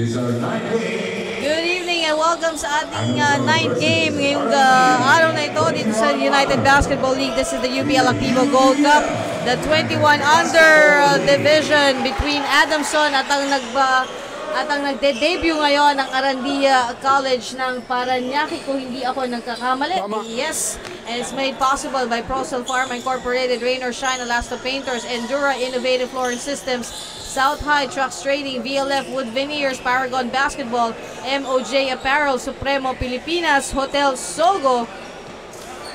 Good evening and welcome sa ating uh, ninth game ngayong uh, araw na ito dito sa United Basketball League. This is the UPL Activo Gold Cup, the 21 under uh, division between Adamson at ang nagba at ang nagde-debut ngayon ng Arandia College ng Paranaque kung hindi ako nagkakamali. Yes, and it's made possible by Procel Pharma Incorporated, Rain or Shine, Alasto Painters, Endura Innovative Flooring Systems, South High Trucks Trading, VLF Wood Veneers, Paragon Basketball, MOJ Apparel, Supremo Pilipinas, Hotel Sogo,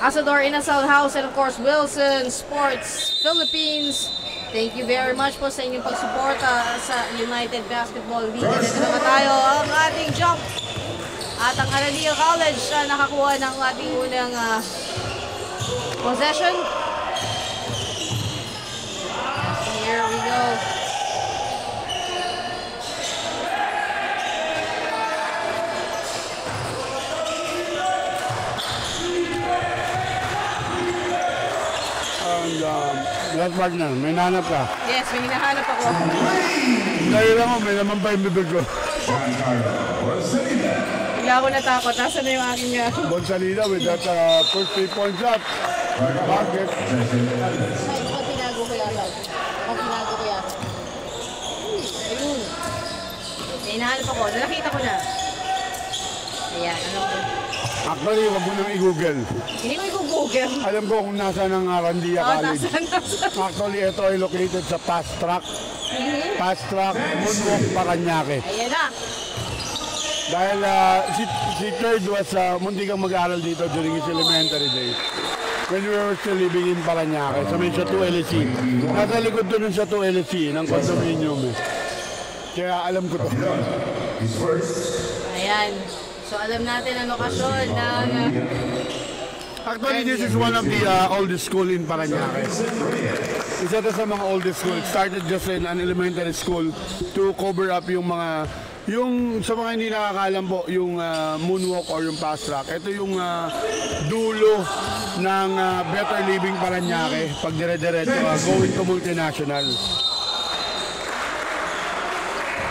Asador Inasal House, and of course Wilson Sports Philippines. Thank you very much po sa inyong pagsuporta sa United Basketball League. Dito naman tayo ang ating jump. At ang Arandia College uh, nakakuha ng ating unang uh, possession. Here we go. And last partner, may nanap ka. Yes, may hinahanap ako. Dahil lang mo, may naman pa yung bibig ko. Bigla ako natakot. Nasaan na yung aking... Uh, Bonsalida with that uh, first three-point shot. Bakit? Ay, baka tinago ko yata. Baka tinago ko yata. Ayun. May hinahanap ako. Nakita ko na. Ayan, alam ko. Actually, wag mo nang i-google. Hindi ko i-google. Alam ko kung nasa ng Arandia Oh, College. nasaan, nasaan. Actually, ito ay located sa Fast Track. Fast Track, Moonwalk, Paranaque. Ayan na. Dahil uh, si, si Third was uh, munti kang mag-aaral dito during his elementary days. When we were still living in Paranaque, sa may 2 LSC. Nasa likod doon sa 2 LSC ng condominium eh. Kaya alam ko to. Ayan. So, alam natin ang lokasyon ng... Actually, this is one of the uh, oldest school in Paranaque. Isa to sa mga oldest school. It started just in an elementary school to cover up yung mga yung sa mga hindi nakakalam po, yung uh, moonwalk or yung fast track, ito yung uh, dulo ng uh, Better Living Paranaque pag dire-diretso uh, going to multinational.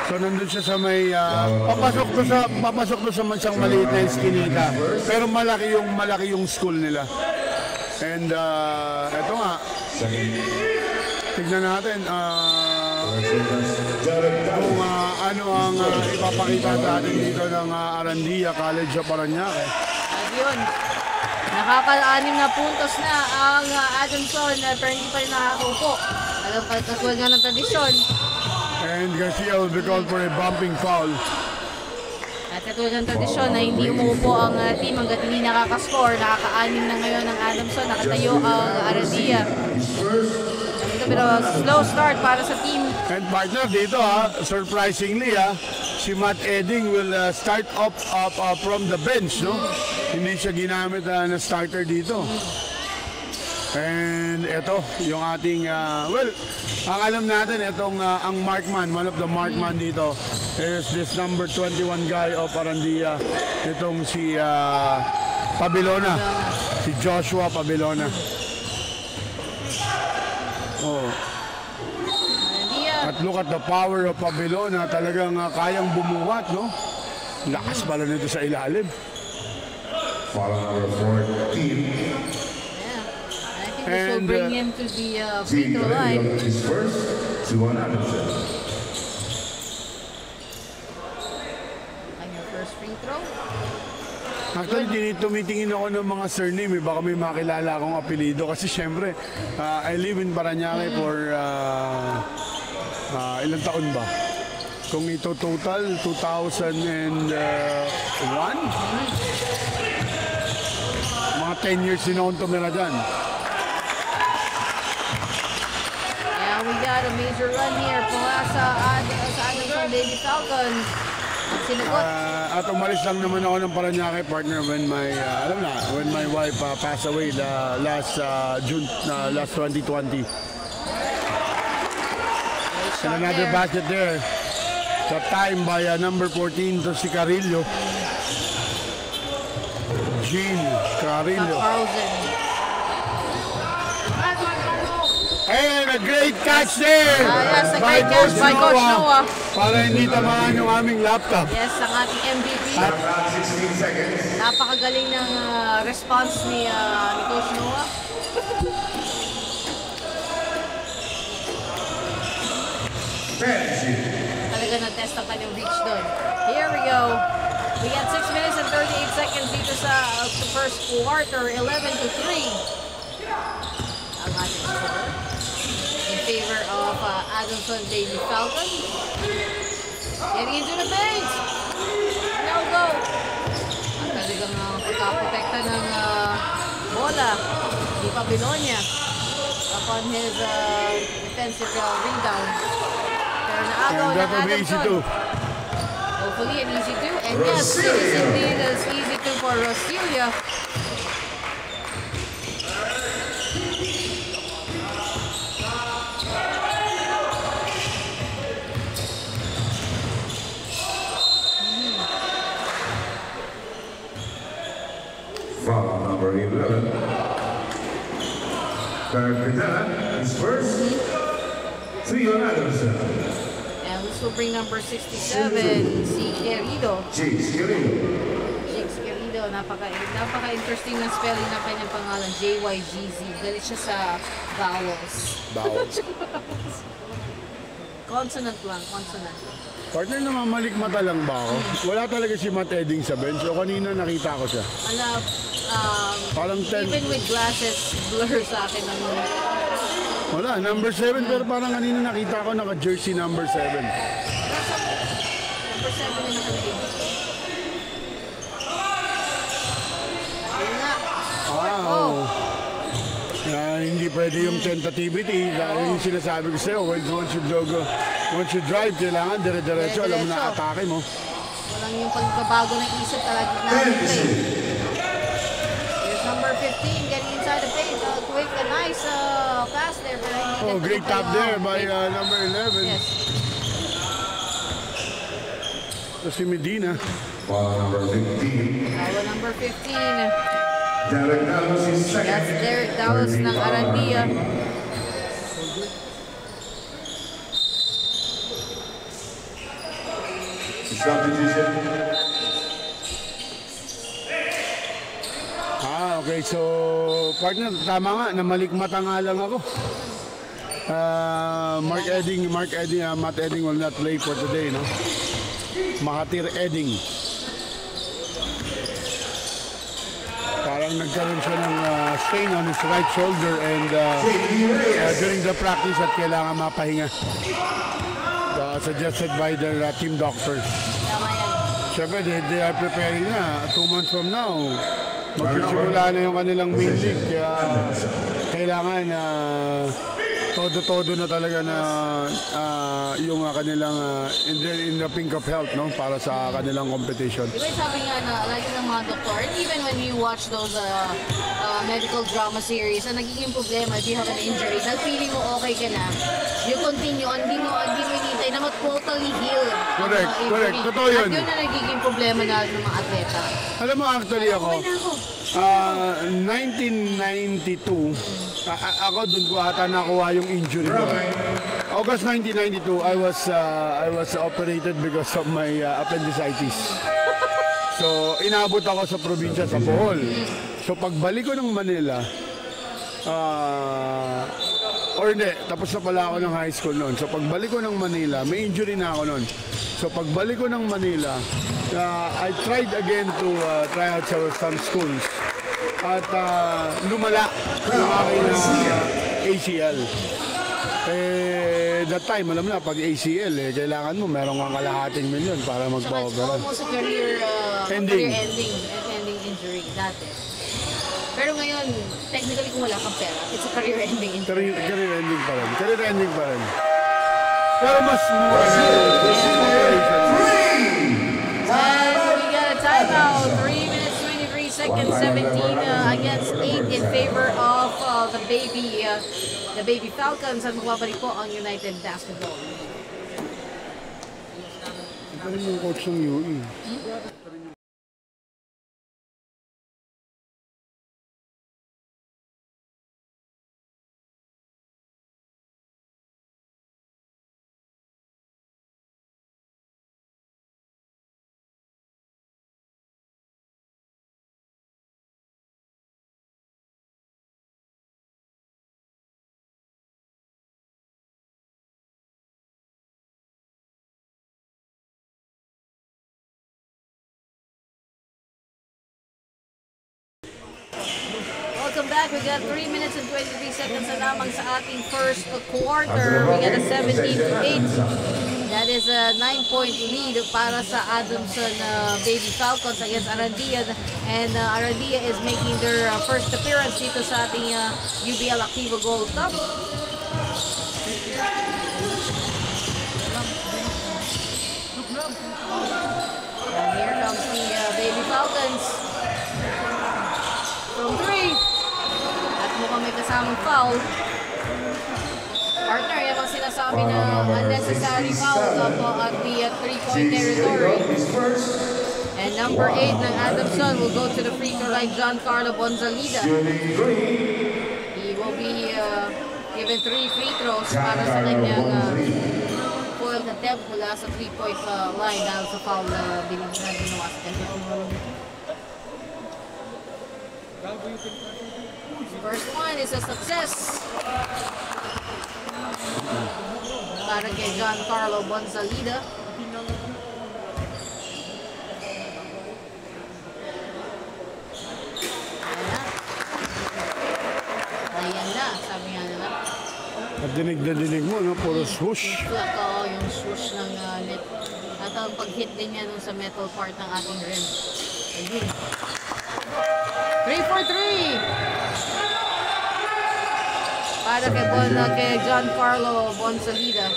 So nandun siya sa may ah, papasok to sa papasok to sa mansang maliit na eskinita. Pero malaki yung malaki yung school nila. And uh, eto nga, tignan natin ah, kung ah, ano ang ah, ipapakita sa dito ng ah, Arandia College of Paranaque. At yun. Nakaka-anim na puntos na ang uh, Adamson uh, pero hindi pa rin nakakaupo. Alam ka, katulad nga ng tradisyon. And Garcia will be called for a bumping foul. At katulad ng tradisyon na hindi umuupo ang uh, team hanggat hindi nakakascore. Nakaka-anim na ngayon ng Adamson. Nakatayo ang Aradia. Ito pero slow start para sa team. And partner dito ha, surprisingly ha, si Matt Edding will uh, start up, up uh, from the bench, no? Hindi siya ginamit uh, na starter dito. And ito, yung ating, uh, well, ang alam natin, itong uh, ang Markman, one of the Markman dito, is this number 21 guy of Arandia, itong si uh, Pabilona, si Joshua Pabilona. Oh. At look at the power of Pabilona, talagang uh, kayang bumuhat, no? Lakas pala nito sa ilalim. Foul number 14. This will And, bring uh, him to the uh, free throw line. his first to one Anderson. On your first free throw. Actually, tini- tumitingin ako ng mga surname, eh. baka may makilala akong apelido. Kasi syempre, uh, I live in Paranaque for uh, uh, ilang taon ba? Kung ito total, 2001? Mga 10 years din akong tumira dyan. Yeah, we got a major run here mula sa, Ad sa Anderson Lady Falcons. Sinagot. Uh, at umalis lang naman ako ng Paranaque partner when my uh, alam na when my wife uh, passed away la, last uh, June uh, last 2020 Great and another there. basket there the time by uh, number 14 to si Carillo Scott Carillo Carlson. And a great catch there! Ah, yes, a great catch by Coach Noah. Para hindi tamaan yung aming laptop. Yes, ang ating MVP. Around 16 seconds. Napakagaling ng ah, response ni, ah, ni Coach Noah. Talaga na-test ang kanyang reach doon. Here we go. We got 6 minutes and 38 seconds dito sa uh, first quarter. 11 to 3. Ang ating score. In favor of uh, Adamson Baby Falcon. Getting into the paint. No go. Ang talagang uh, pagkaprotekta ng uh, bola. Di Babylonia upon his uh, defensive uh, rebound. Pero naagaw ng that will be easy Adamson. Hopefully an easy two. And yes, it is indeed as easy two for Roselia. Number 11. Carpetana is first. Theo Adamson. And this will bring number 67, si Querido. Chase Guerrero. Jakes Querido, napaka, napaka-interesting ng spelling ng kanyang pangalan, J-Y-G-Z. Galit siya sa vowels. Bawal. Consonant lang, consonant. Partner, namamalikmata lang ba ako? Wala talaga si Matt Edding sa bench. O kanina nakita ko siya. Ano, um, Parang 10. even with glasses, blur sa akin ang Wala, number 7 pero parang kanina nakita ko naka-jersey number 7. number 7 na nakalagay. Ayun. Ah, oo. Na hindi pwede yung tentativity. Dahil yung sinasabi ko sa'yo, once, once you go, once you drive, kailangan dire-diretso. Alam mo na atake mo. Walang yung pagbabago ng isip talaga natin. Here's number 15 getting inside the paint. Uh, quick, a nice uh, pass there. Oh, great tap yung, there by uh, number 11. Yes. So si Medina. Foul number 15. Foul number 15. Derek Dallas is second. That's Derek Dallas Thirty ng Arandia. Substitution. Ah, okay. So, partner, tama nga. Namalikmata nga lang ako. Ah, Mark Edding, Mark Edding, ah, Matt Edding will not play for today, no? Mahatir Edding. Parang nagkaroon siya ng ah, stain on his right shoulder and ah, ah, during the practice at kailangan mapahinga. Ah, suggested by the ah, team doctors. Siyempre, they, they are preparing na. Two months from now, magsisimula na yung kanilang main league. Kaya kailangan na todo-todo na talaga na ah, yung ah, kanilang ah, in, the, in the pink of health no para sa kanilang competition. Di ba sabi nga na lagi ng mga doktor, and even when you watch those uh, uh, medical drama series, ang nagiging problema if you have an injury, na feeling mo okay ka na, you continue on, hindi mo, hindi mo hinintay na mag-totally heal. ang Correct, mga correct. injury. Totoo yun. At yun na nagiging problema na ng mga atleta. Alam mo actually ako, Okay na ako. ah, 1992, a- a- ako dun ko ata nakuha yung injury ko. August 1992, I was uh, I was operated because of my uh, appendicitis. So, inabot ako sa probinsya sa Bohol. So, pagbalik ko ng Manila, ah, or hindi, tapos na pala ako ng high school noon. So, pagbalik ko ng Manila, may injury na ako noon. So, pagbalik ko ng Manila, ah, I tried again to uh, try out sa some schools. At ah, lumala yung aking ah, ACL. Eh, that time, alam na, pag ACL, eh, kailangan mo, meron kang kalahating milyon para Saka it's magpa-opera. almost a career, uh, Ending. career ending, ending injury dati. Pero ngayon, technically kung wala kang pera, it's a career ending. Career, career ending pa rin. Career ending pa rin. Pero mas mura na yun. And we got a timeout. 3 minutes, 23 seconds, 17 uh, against 8 in favor of uh, the baby uh, the baby Falcons at magbabalik po ang United Basketball. Yung coach ng UE. Welcome back. We got 3 minutes and 23 seconds na lamang sa ating first quarter. We got a 17 to 8. That is a 9-point lead para sa Adamson uh, Baby Falcons against Arandia. And uh, Arandia is making their uh, first appearance dito sa ating uh, UBL Activo Gold Cup. And here comes the uh, Baby Falcons. From three. At mukhang foul. Partner, yan ang sinasabi na unnecessary foul up uh, at the uh, three-point territory. And number eight ng Adamson will go to the free throw line, Giancarlo Bonzalida. Shooting three. He will be uh, given three free throws para sa kanyang uh, foiled attempt mula sa three-point uh, line dahil sa foul na binig na ginawa sa kanya. First one is a success. Para kay Giancarlo Bonzalida. Ayan na. Ayan na, sabi nga nila. Dinig na dinig mo, no? Puro swoosh. Oo, yung swoosh ng uh, net. At ang pag-hit din niya dun sa metal part ng ating rim. Ayun. 3 for 3! Para kay, bon, kay Giancarlo Bonsalida.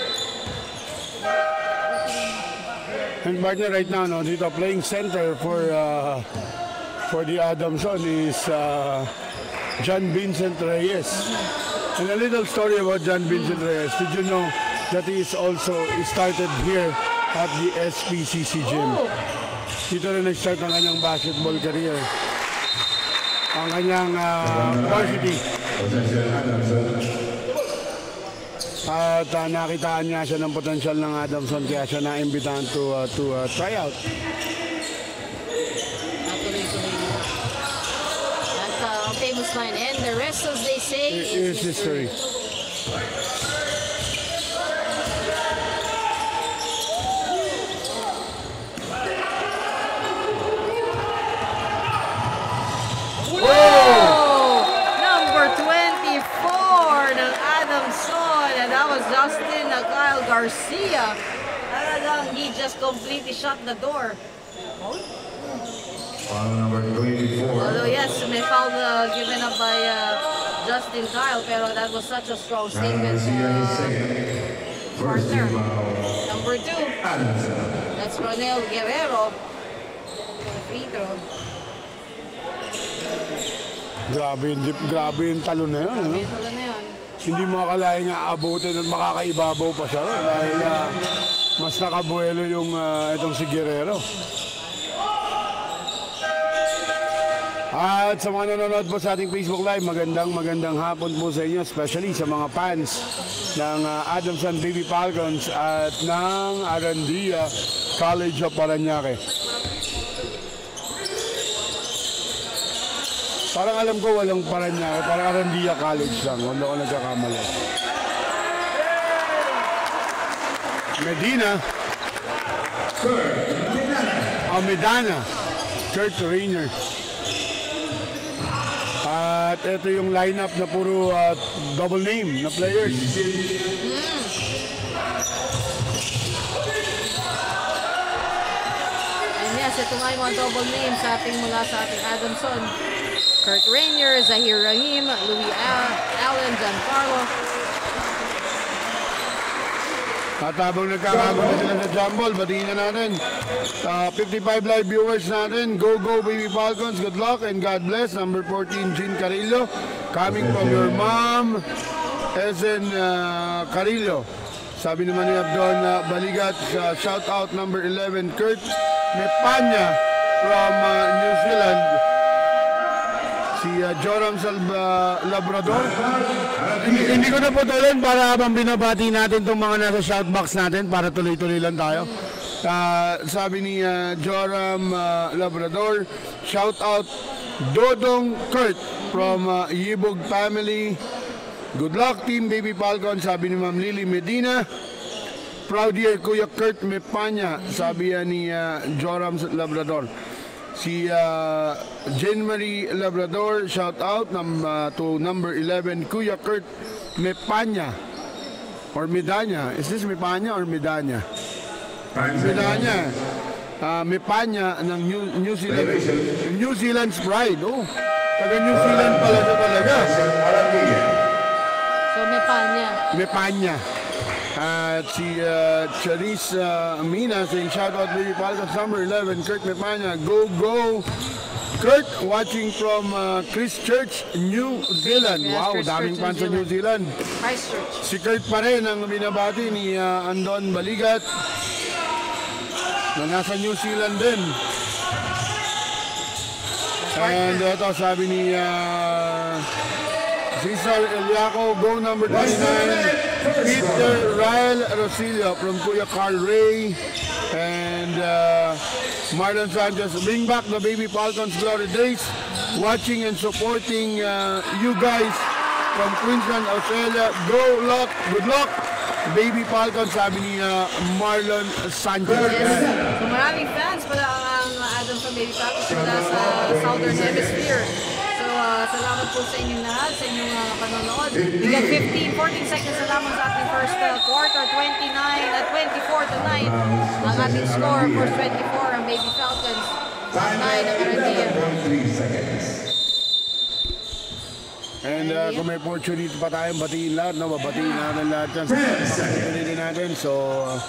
And partner right now, no, dito playing center for uh, for the Adamson is uh, John Vincent Reyes. And a little story about John Vincent Reyes. Did you know that he is also started here at the SPCC gym? Oh, Dito rin nag-start ang kanyang basketball career. Ang kanyang uh, varsity. At uh, nakitaan niya siya ng potensyal ng Adamson kaya siya naimbitahan to, uh, to uh, try out. At uh, famous line, and the rest, as they say, is is history. Oh! Garcia. Talagang he just completely shut the door. Foul number 24. Although yes, may foul uh, given up by uh, Justin Kyle, pero that was such a strong statement. Garcia Uh, partner. number two, that's Ronel Guerrero. Free throw. Grabe yung, dip- grabe yung talon na yun. Ano? Ito na yun. Hindi mo akalain nga abutin at makakaibabaw pa siya. ron. Dahil uh, mas nakabuelo yung uh, itong si Guerrero. At sa mga nanonood po sa ating Facebook Live, magandang magandang hapon po sa inyo, especially sa mga fans ng uh, Adamson Baby Falcons at ng Arandia College of Paranaque. Parang alam ko walang Paranaque, parang Arandia College lang, wala ko nagkakamali. Medina, Ah, Medana, Kurt Rainer. At ito yung lineup na puro ah, double name na players. And yes, ito nga yung mga double name sa ating mula sa ating Adamson. Kurt Rainier, Zahir Rahim, Louis Al- Allen, Giancarlo. At habang nagkakagulo sila sa Jumble, batiin na natin. Ah, 55 live viewers natin. Go, go, baby Falcons. Good luck and God bless. Number 14, Jean Carillo. Coming from your mom, Ezen uh, Carillo. Sabi naman ni Abdon uh, Baligat, uh, shout out number 11, Kurt Mepanya from uh, New Zealand. Si uh, Joram Salva Labrador. Hindi, hindi ko na putulin para habang binabati natin itong mga nasa shoutbox natin para tuloy-tuloy lang tayo. Ah, sabi ni ah, Joram ah, Labrador, shout out Dodong Kurt from ah, Yibog family. Good luck team Baby Falcon, sabi ni Ma'am Lily Medina. Proud year Kuya Kurt Mepanya, sabi yan ni ah, Joram Labrador. Si uh, Jane Marie Labrador, shout out num, uh, to number 11, Kuya Kurt Mepanya. Or Medanya. Is this Mepanya or Medanya? Medanya. Uh, Mepanya ng New, New Zealand. New Zealand's pride. Oh, taga New Zealand pala siya talaga. So may panya. Mepanya. At si uh, Charisse uh, Mina saying shout out baby Falcons number 11 Kurt Mepanya. Go go. Kurt watching from uh, Christchurch New Zealand. Yes, wow Christchurch, daming fans sa New Zealand. Christchurch. si Kurt pa rin ang binabati ni uh, Andon Baligat na nasa New Zealand din. And uh, ito sabi ni uh, Cesar Eliaco, go number 29. Peter Ryle Rosillo from Kuya Carl Ray. And uh, Marlon Sanchez, bring back the Baby Falcons glory days. Watching and supporting uh, you guys from Queensland, Australia. Go luck, good luck. Baby Falcons, sabi ni uh, Marlon Sanchez. Yes. Maraming fans pala ang Adam sa Baby Falcons sa Southern Hemisphere. Po sa inyong lahat, sa inyong uh, panonood. We got 15, 14 seconds na lamang sa ating first uh, quarter, 29 at 24 to 9. Ang ating score, of course, 24 ang Baby Falcons. 9 ang Arandia. 1.3 seconds. And uh, kung may opportunity pa tayong batiin lahat, no? babatiin natin lahat yan. Pakikinin natin. So, uh,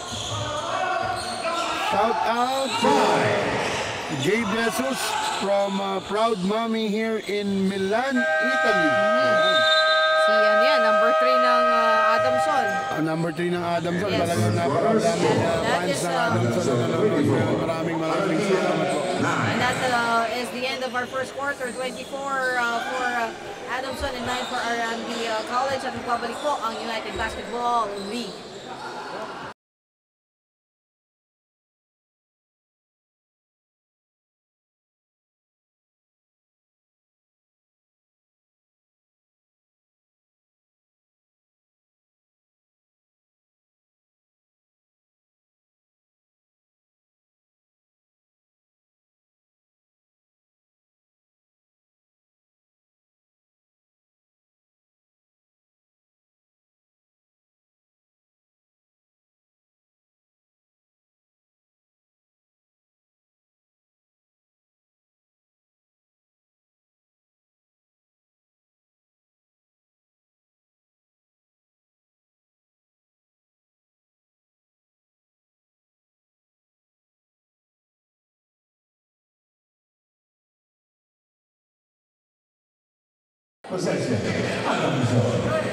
shout out to Gabe Jesus from uh, Proud Mommy here in Milan, Italy. Si ano yan, number 3 ng uh, Adamson. Uh, number 3 ng Adamson. Yes. Talagang napakadami uh, That fans ng uh, Adamson na. Uh, Maraming maraming salamat po. And that uh, is the end of our first quarter, 24 uh, for uh, Adamson and 9 for RMB uh, College at Republic po ang United Basketball League.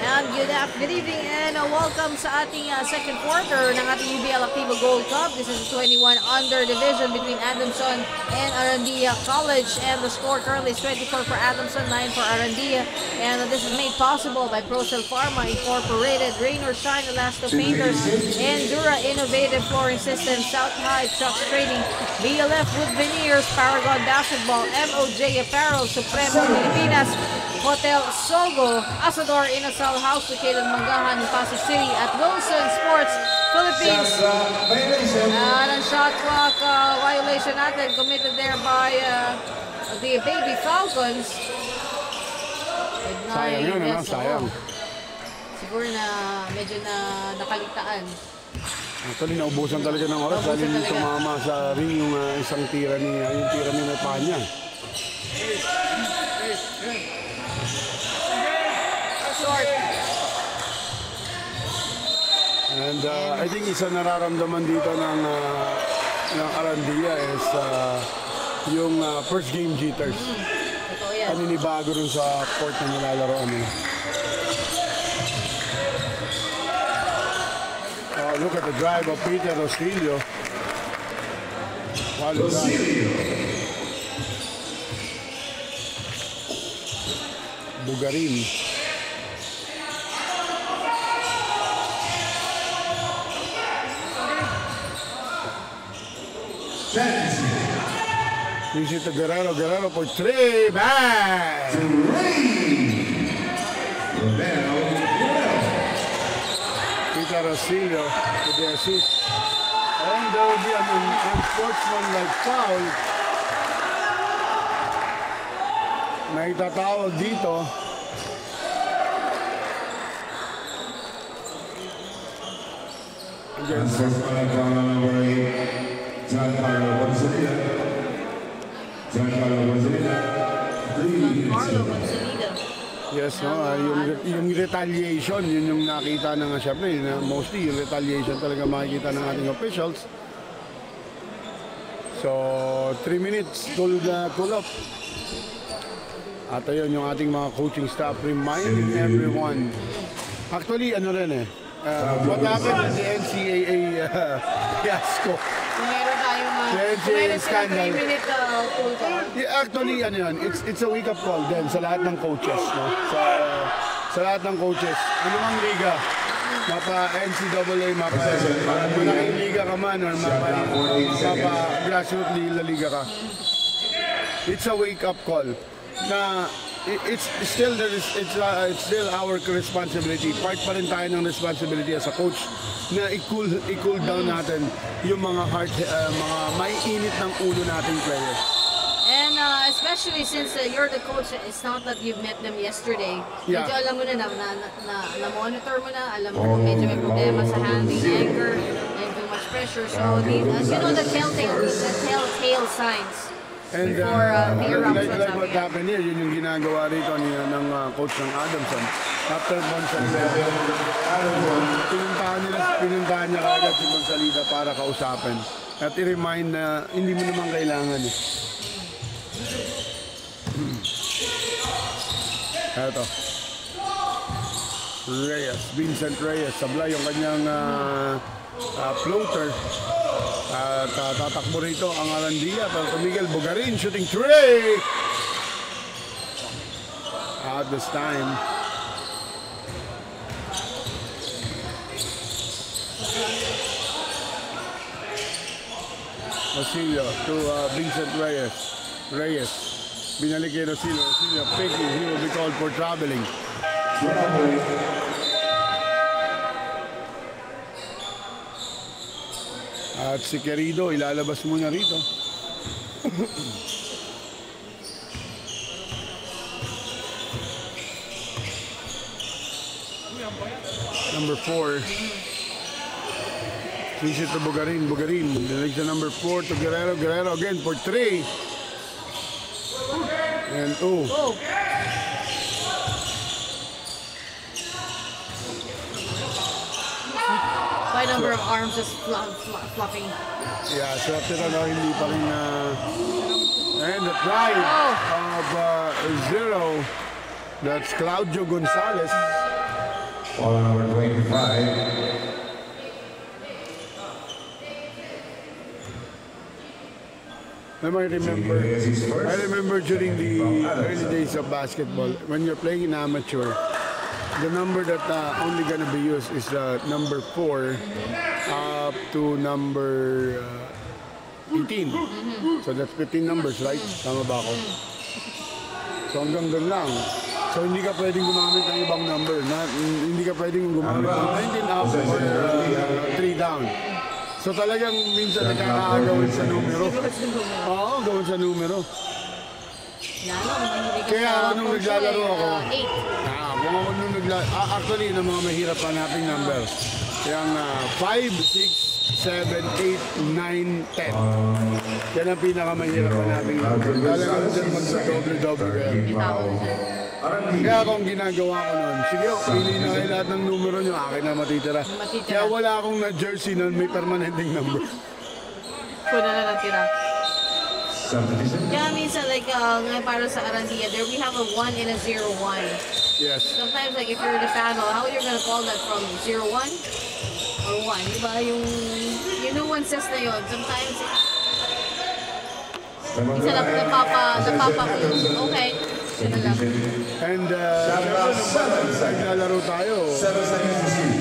And good, af- good evening and uh, welcome sa ating uh, second quarter ng ating UBL Activo Gold Cup. This is the 21 under division between Adamson and Arandia College. And the score currently is 24 for Adamson, 9 for Arandia. And uh, this is made possible by Procel Pharma Incorporated, Rain or Shine Elasto Painters, and Dura Innovative Flooring Systems, South High Trucks Trading, BLF Wood Veneers, Paragon Basketball, MOJ Apparel, Supremo Pilipinas, Hotel Sogo, Asador Inasal House located in Mangahan, Pasig City at Wilson Sports Philippines. Uh. Uh, ng shot clock uh, violation natin committed there by uh, the Baby Falcons. Sayang yun, ano? Yes. Sayang. Siguro na medyo na nakaligtaan. Actually, naubusan talaga ng oras Naubusan dahil talaga. tumama sa ring yung uh, isang tira ni, yung tira ni Mepanya. Short. And uh, I think isa nararamdaman dito ng, uh, ng Arandia is uh, yung uh, first game jitters. Totoo yan. Paninibago rin sa court na nilalaroan nila. Oh, look at the drive of Peter Rosilio. Quality drive. Bugarin. Easy to Guerrero. Guerrero for three. Bang! Peter Rosilio with the assist. And there will be an un- unsportsmanlike foul may tatawag dito. Again, Unsportsmanlike foul on number eight, Giancarlo Bonsalida. Giancarlo Gonzalida. Yes, no, ah, yung, yung retaliation, yun yung nakita na nga syempre, na mostly yung retaliation talaga makikita ng ating officials. So, 3 minutes, uh, full up. At ayun, yung ating mga coaching staff reminding everyone. Actually, ano rin eh, uh, what happened in the NCAA uh, fiasco? Kung meron tayong uh, Yes, kung meron yes, silang scandal. 3 minute uh. Yeah, actually, ano yun, it's, it's a wake-up call din sa lahat ng coaches. No? Sa, sa lahat ng coaches. Ano ang liga? Mapa NCAA, mapa malaking liga ka man, or mapa, mapa grassroots liga ka. It's a wake-up call na it's still there is it's uh, it's still our responsibility. Part pa rin tayo ng responsibility as a coach na i-cool i-cool down natin yung mga heart uh, mga maiinit ng ulo nating players. And uh, especially since uh, you're the coach, it's not that you've met them yesterday. Yeah. Medyo alam mo na na, na, na, na monitor mo na, alam mo kung medyo may problema sa handling anchor and too much pressure. So, the, uh, you know the telltale, the telltale signs. And uh, Before, uh, the like, eruption like what happened here, yun yung ginagawa rito ni, ng uh, coach ng Adamson. After Bonsalida, pinuntahan, nila, pinuntahan niya kagad si Bonsalida para kausapin. At i-remind na hindi mo naman kailangan eh. Hmm. Eto. Reyes, Vincent Reyes, sabla yung kanyang uh, uh, floater. At uh, tatakbo rito ang tumigil Bugarin shooting three. At this time. To uh, Vincent Reyes. Reyes. Binalik kay picking. He will be called for traveling. At si Querido, ilalabas muna rito. number four. Switch it to Bugarin. Bugarin. Dinig sa number four to Guerrero. Guerrero again for three. And oh, Oh, by number of arms just fluff, fluff, fluffing. yeah, swerte na no, hindi pa rin na... and the drive of uh, zero. That's Claudio Gonzalez. Foul on number 25. I might remember. He is his first. I remember during the early days of basketball, when you're playing in amateur, the number that uh, only gonna be used is uh, number 4 up to number uh, 18. So that's 15 numbers, right? Tama ba ako? So hanggang doon lang. So hindi ka pwedeng gumamit ng ibang number. Na, hindi ka pwedeng gumamit ng 19 up or uh, 3 down. So talagang minsan nakakagawin sa numero. Oo, gawin sa numero. Kaya nung naglalaro ako, 8. Mga ano, nung nagla... Ah, actually, ng mga mahirap hanapin number. Yung uh, 5, 6, 7, 8, 9, 10. Yan ang pinakamahirap hanapin number. Talagang dyan magdodoble-doble. Kaya kung ginagawa ko nun, sige, pili na kayo lahat ng numero nyo, akin na matitira. matitira. Kaya wala akong na-jersey nun, may permanenteng number. Kuna na natira. Kaya minsan, like, uh, para sa Arandia, there we have a 1 and a 0, 1. Yes. Sometimes, like, if you're the panel, how you're gonna call that from 0-1 or 1? Diba? Yung, yung nuances na yun, sometimes, minsan na, napapa, napapa, okay, yun na lang. And, uh, syempre, nung naglalaro tayo, Seven seconds to shoot.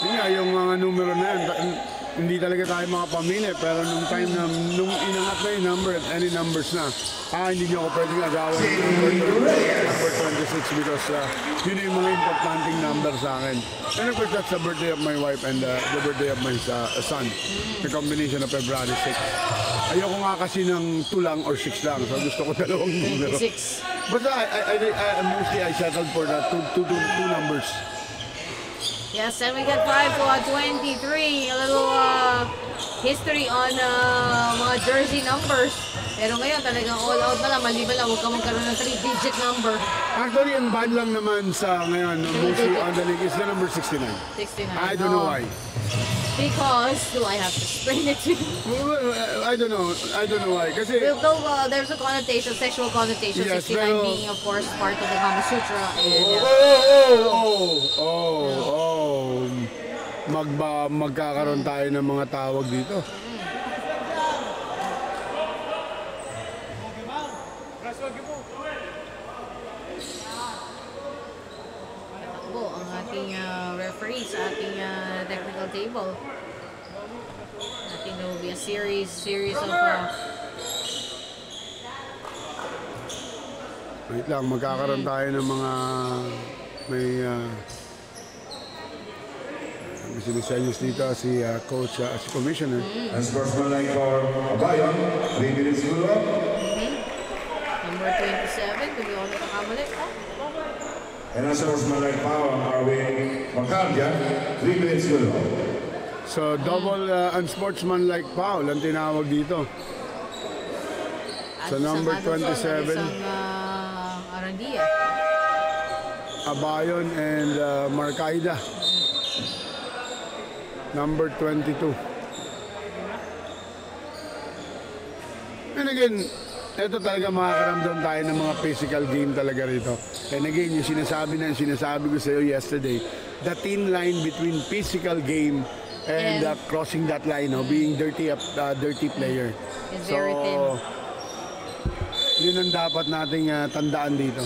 Yun nga, yung mga numero na yan, ta- hindi talaga tayo makapamili. Pero nung time na, nung inangat na yung number at any numbers na, ah, hindi nyo ako pwedeng agawan ng number, number 26 because uh, yun yung mga importanteng number sa akin. And of course, that's the birthday of my wife and uh, the birthday of my uh, son. The combination of February 6. Ayoko nga kasi ng 2 lang or 6 lang. So gusto ko dalawang numero. 6. But I, I, I, I, mostly I settled for the two, two, two, two numbers. Yes, and we got 5 to uh, 23. A little uh, history on uh, jersey numbers. Pero ngayon talagang all out na lang. Maliban lang, huwag ka magkaroon ng 3-digit number. Actually, ang bad lang naman sa ngayon, mostly on the league, is the number 69. 69. I don't know Oh, why. Because, do I have to explain it to you? Well, well, I don't know. I don't know why. Kasi, Well, though, uh, there's a connotation, sexual connotation, Yes, 69 pero- being, of course, part of the Kama Sutra. And, oh, uh, oh, oh, oh, oh. Magba, magkakaroon tayo ng mga tawag dito. takbo ang ating uh, referee sa ating uh, technical table. I think there will be a series, series of uh, Wait lang, magkakaroon tayo ng mga may uh, sinisenyos dito si uh, coach, uh, si commissioner. And sportsmanlike for Abayon, 3 minutes to go. number 27, kung ako nakakamali. And a sportsmanlike power, Arwin Macardia, 3 minutes to go. So double uh, unsportsmanlike foul ang tinawag dito. Sa isang number Adamson, 27. Isang uh, Arandia. Abayon and uh, Marcaida. Number 22. And again, ito talaga makakaramdam tayo ng mga physical game talaga rito. And again, yung sinasabi na yung sinasabi ko sa iyo yesterday, the thin line between physical game and And- uh, crossing that line, no, being dirty up, uh, dirty player. It's very thin. yun ang dapat nating uh, tandaan dito.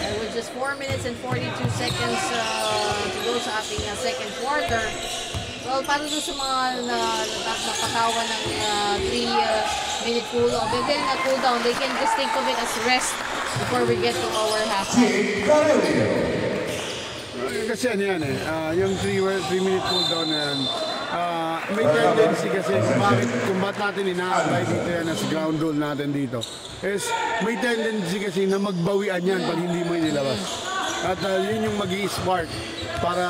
And with just 4 minutes and 42 seconds uh, to go sa ating uh, second quarter, well, para doon sa mga na, na, napakawan ng 3-minute cool off, and then a cool down, they can just think of it as rest before we get to our halftime. Kasi ano yan eh, ah, yung 3 minute cooldown na yan, ah, may tendency kasi kung bakit, kung ba't natin ina-apply dito yan as ground rule natin dito, is may tendency kasi na magbawian yan pag hindi mo inilabas. At ah, yun yung mag spark para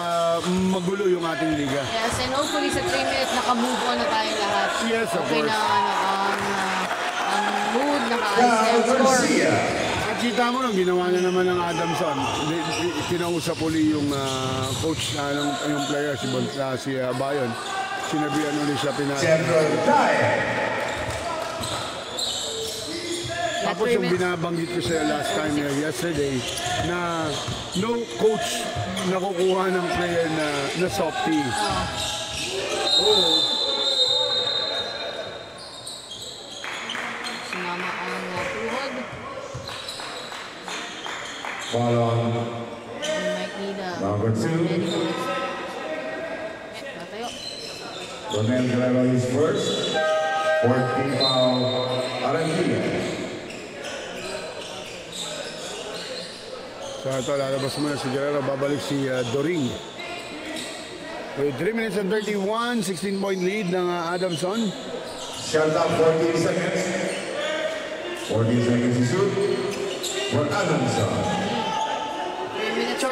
magulo yung ating liga. Yes, and hopefully sa 3 minutes naka-move on na tayo lahat. Yes, of okay course. na ano, uh, Garcia. At kita mo lang, ginawa na naman ng Adamson. Kinausap uli yung ah, coach na ng, yung player, si, Bon, ah, si ah, Bayon. Sinabihan ulit siya pina... General Dyer. At Tapos yung binabanggit ko sa'yo last time uh, yesterday na no coach nakukuha ng player na, na softy. Sumama ang uh, tuhod. Foul on number 2. medical Tatayo. Ronel Guerrero is first. 14 foul, Argentina. So ito, lalabas muna si Guerrero, babalik si uh, Doring. With 3 minutes and 31, 16 point lead ng uh, Adamson. Shut up 14 seconds. 14 seconds to shoot. For Adamson.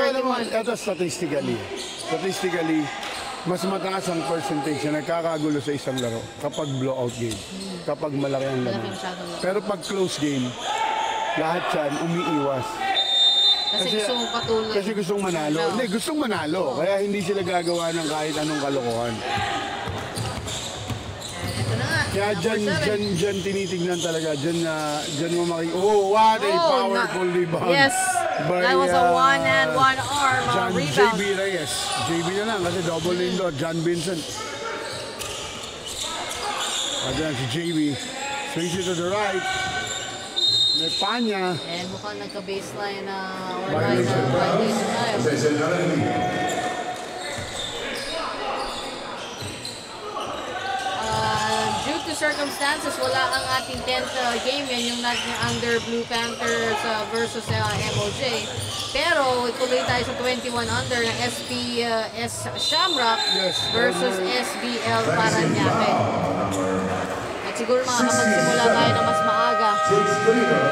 3 minutes Tsaka naman, 31. ito statistically, statistically, mas mataas ang percentage na nagkakagulo sa isang laro kapag blowout game, kapag malaki ang laman. Pero pag close game, lahat yan umiiwas. Kasi Kasi- gusto mong patuloy. Kasi gustong manalo. No. Hindi, gustong manalo. Kaya hindi sila gagawa ng kahit anong kalokohan. Kaya dyan, dyan, dyan tinitignan talaga. Dyan, na dyan mo makikita. Oh, what a Oh, powerful na- rebound. Yes. By, that was a uh, one and one arm uh, John rebound. JB Reyes. JB na lang kasi double name doon. John Vincent. Ayan si JB. Swings it to the right. May panya. And mukhang nagka-baseline na or Violation. uh, violation tayo. Possession Argentina. To circumstances, wala ang ating 10th uh, game. Yan yung natin under Blue Panthers uh, versus uh, MOJ. Pero tuloy tayo sa 21 under ng SP uh, S Shamrock versus SBL Paranaque. At siguro makakapagsimula tayo na mas maaga. 6 Greener.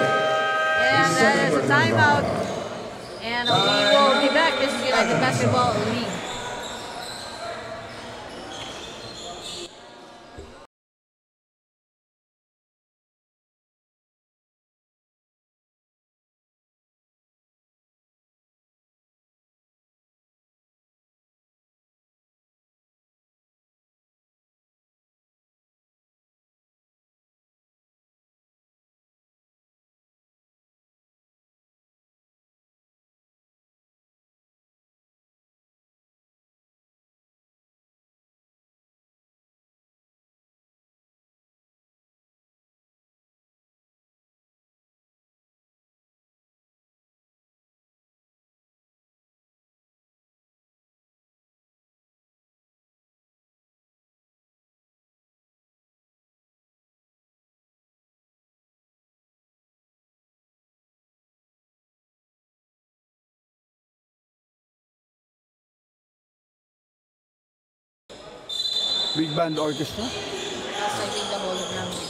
that is a timeout. And we will be back. This is United Basketball League. Big band orchestra. That's, I think, the whole of namin.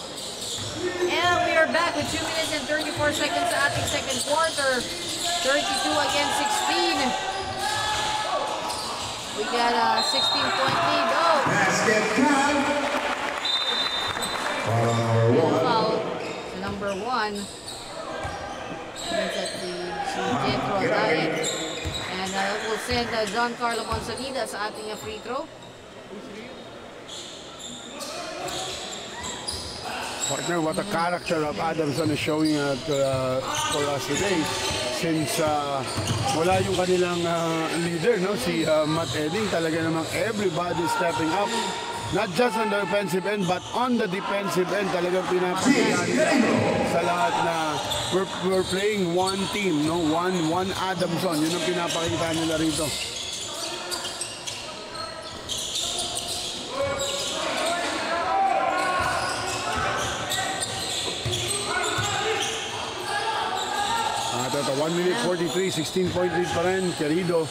And we are back with 2 minutes and 34 seconds sa ating second quarter. 32 against 16. We got a 16-point lead. Oh, Basket count. Foul number one. foul sa number one. Means that the si Jethro Diet. And uh, we'll send uh, John Carlo Monsalida sa ating free throw. Partner, what a character of Adamson is showing at, uh, for us today. Since uh, wala yung kanilang uh, leader, no? si uh, Matt Edding, talaga namang everybody stepping up. Not just on the offensive end, but on the defensive end, talagang pinapakita sa lahat na we're, we're playing one team, no? one, one Adamson. Yun ang pinapakita nila rito. 1 minute 43, 16 point lead pa rin, Querido.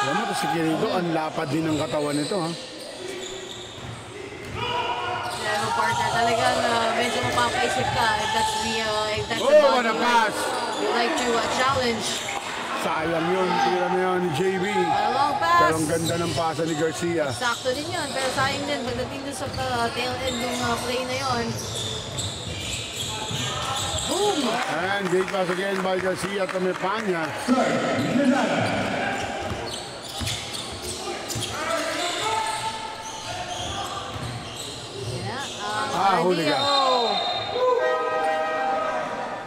Alam mo, si Querido, ang lapad din ng katawan nito, ha? Kaya mo partner, talagang uh, medyo mapapaisip ka if that's the, uh, if that's the Oh, a you pass! like, you like to uh, challenge. Sayang yun, tira na yun ni JB. Pero ang ganda ng pasa ni Garcia. Sakto din yun, pero sayang din pagdating dun sa uh, tail end ng uh, play na yun. And great pass again by Garcia to Mepanya. Ah, huli ka.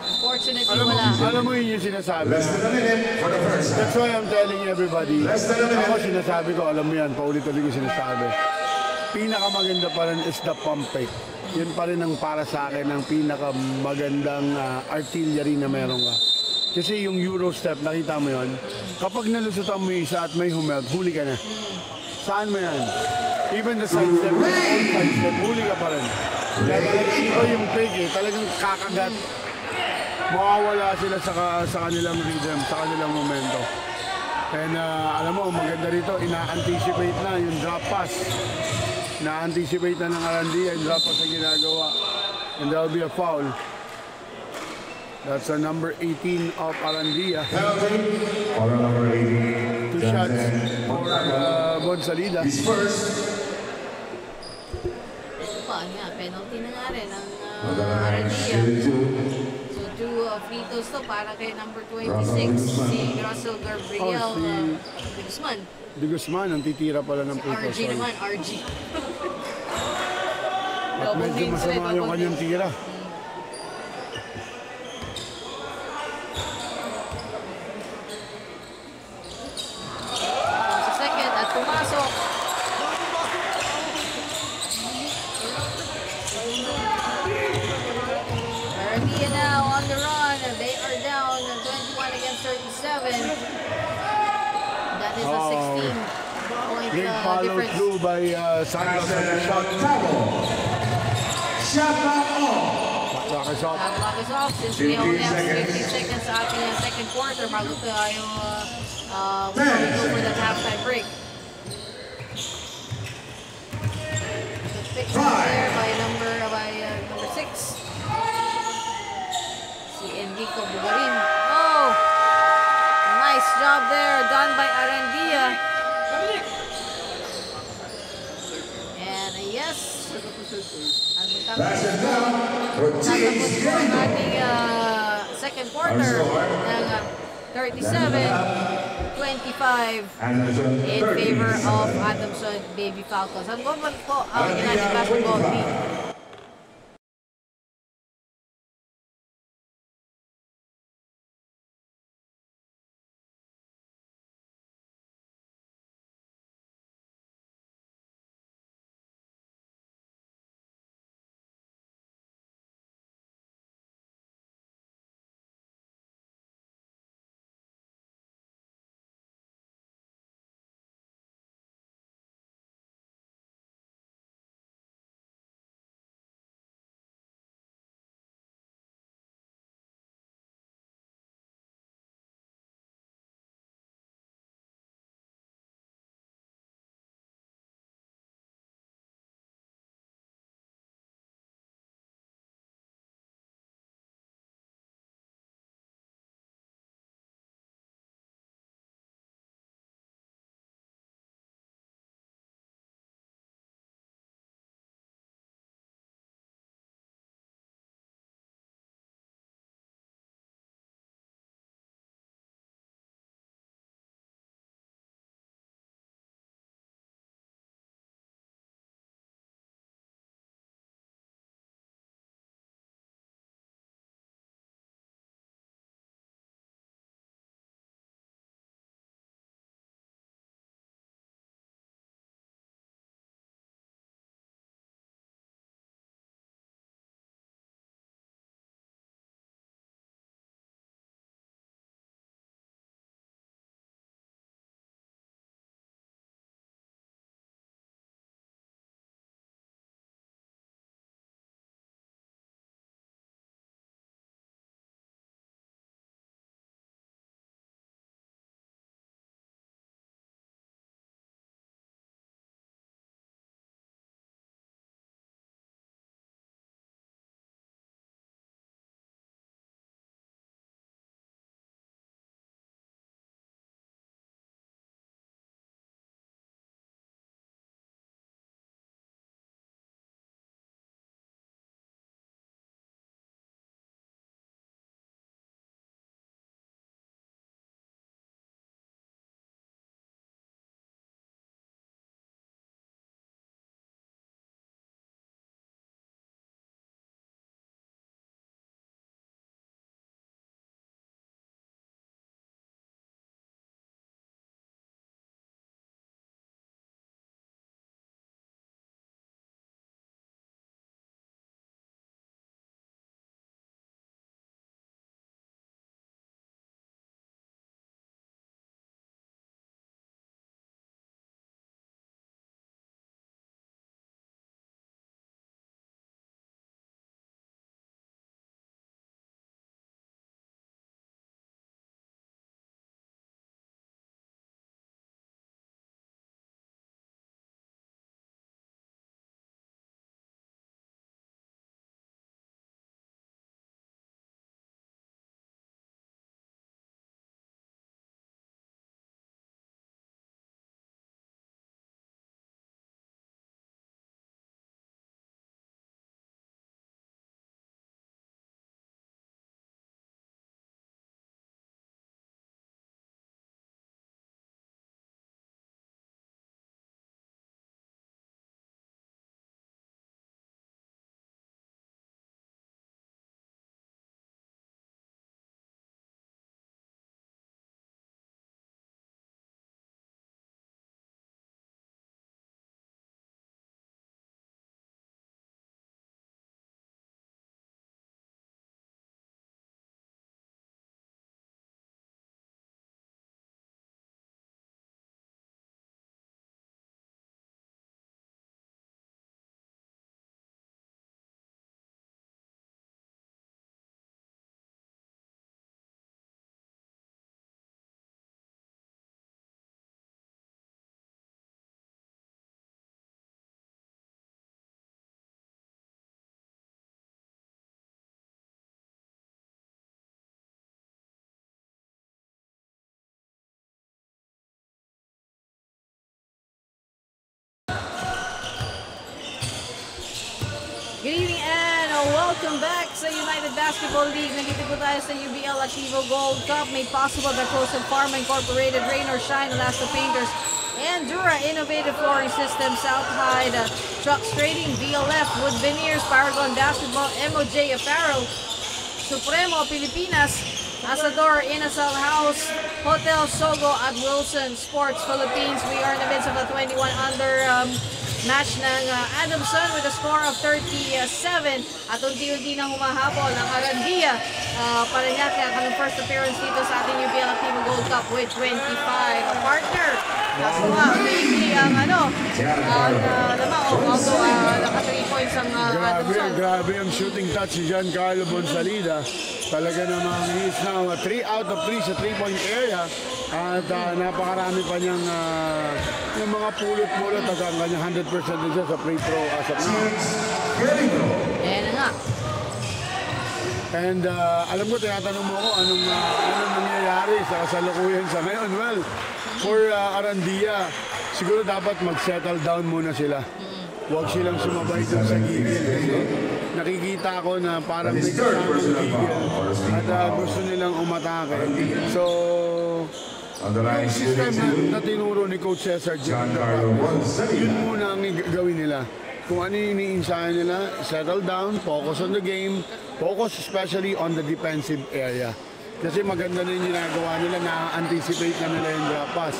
Unfortunately, Alam mo, wala. alam mo yun yung sinasabi. Less than a minute for the first half. That's why I'm telling everybody. Less than a minute. Ako sinasabi ko, alam mo yan, paulit-ulit ko sinasabi. Pinakamaganda pa rin is the pump fake. Yun pa rin ang para sa akin ang pinakamagandang uh, artillery na meron ka. Kasi yung Euro step, nakita mo yon. Kapag nalusutan mo isa at may humelt, huli ka na. Saan mo yan? Even the side step, the side step, huli ka pa rin. Kaya talagang iba yung fake eh, talagang kakagat. Mawawala sila sa, sa kanilang rhythm, sa kanilang momento. And uh, alam mo, maganda rito, ina-anticipate na yung drop pass. Na-anticipate na ng Arandia drop pass na ginagawa. And there'll be a foul. That's a number 18 of Arandia. Penalty. Foul number 18. Two shots for uh, Bonsalida. He's first. Ito pa, nga, penalty na nga rin ang uh, Magandang uh, free throws to para kay number 26, si Russell Gabriel Oh, si- uh, Guzman. Di Guzman, ang titira pala ng free throw. RG naman, RG. At medyo masama yung kanyang tira. Great follow difference. through by uh, Santos on the shot. Shot clock off. Clock is off. Uh, clock is off since we only 15 have seconds. 15 seconds sa ating uh, second quarter bago tayo uh, uh, we go for that halftime break. Good fix there by number uh, by uh, number six. Si NB Rico Bugarin. Oh! Nice job there done by Arandia. Natapos po ating uh, second quarter ng uh, 37-25 Anderson, in 30 favor of. Adamson Baby Falcons. Ang government po ang United Basketball League. Welcome back sa United Basketball League. Nandito po tayo sa UBL Activo Gold Cup. Made possible by Coastal Pharma Incorporated, Rain or Shine, Alaska Painters, and Dura Innovative Flooring System, South Hyde, uh, Trucks Trading, VLF, Wood Veneers, Paragon Basketball, MOJ Apparel, Supremo Pilipinas, Asador Inasal House, Hotel Sogo at Wilson Sports Philippines. We are in the midst of the 21 under um, match ng uh, Adamson with a score of 37 at unti-unti nang humahabol ang Arandia uh, Paranaque ang kanyang first appearance dito sa ating UBL Activo Gold Cup with 25 a partner. Nakuha maybe ang ano ang uh, lamang although uh, naka 3 points ang uh, Grabe, Adamson. grabe ang shooting touch ni Giancarlo Bonsalida. Talaga namang he's now 3 out of 3 sa 3-point area. At ah, napakarami pa niyang ah, yung mga pulot-pulot at ang kanyang 100% din siya sa free throw as of now. Ayan nga And ah, alam ko, tinatanong mo ako anong, ah, anong nangyayari sa kasalukuyan sa ngayon. Well, for ah, Arandia, siguro dapat mag-settle down muna sila. Huwag silang sumabay dun sa gigil. Nakikita ko na parang may kasamang gigil at ah, gusto nilang umatake. So, yung system na, na tinuro ni Coach Cesar Giancarlo yun muna ang gawin nila. Kung ano yung iniinsahan nila, settle down, focus on the game, focus especially on the defensive area. Kasi maganda na yung ginagawa nila, na-anticipate na nila yung drop pass.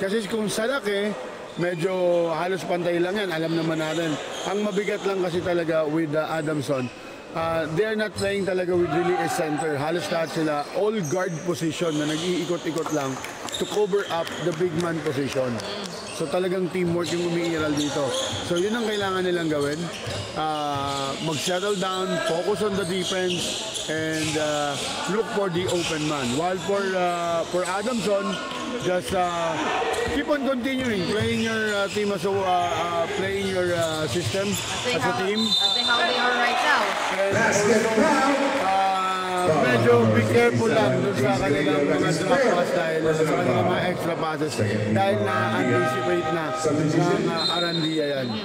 Kasi kung sa laki, medyo halos pantay lang yan, alam naman natin. Ang mabigat lang kasi talaga with uh, Adamson, uh, they're not playing talaga with really a center. Halos lahat sila all guard position na nag-iikot-ikot lang to cover up the big man position. So talagang teamwork yung umiiral dito. So yun ang kailangan nilang gawin. Uh, mag-settle down, focus on the defense, and uh, look for the open man. While for uh, for Adamson, just uh, keep on continuing playing your uh, team as a, uh, uh, playing your uh, system As they a team. as they how they are right now And also, uh, medyo be careful lang dun sa kanilang mga drop pass dahil sa kanilang mga extra passes dahil na-anticipate na ng uh, Arandia yan. Yan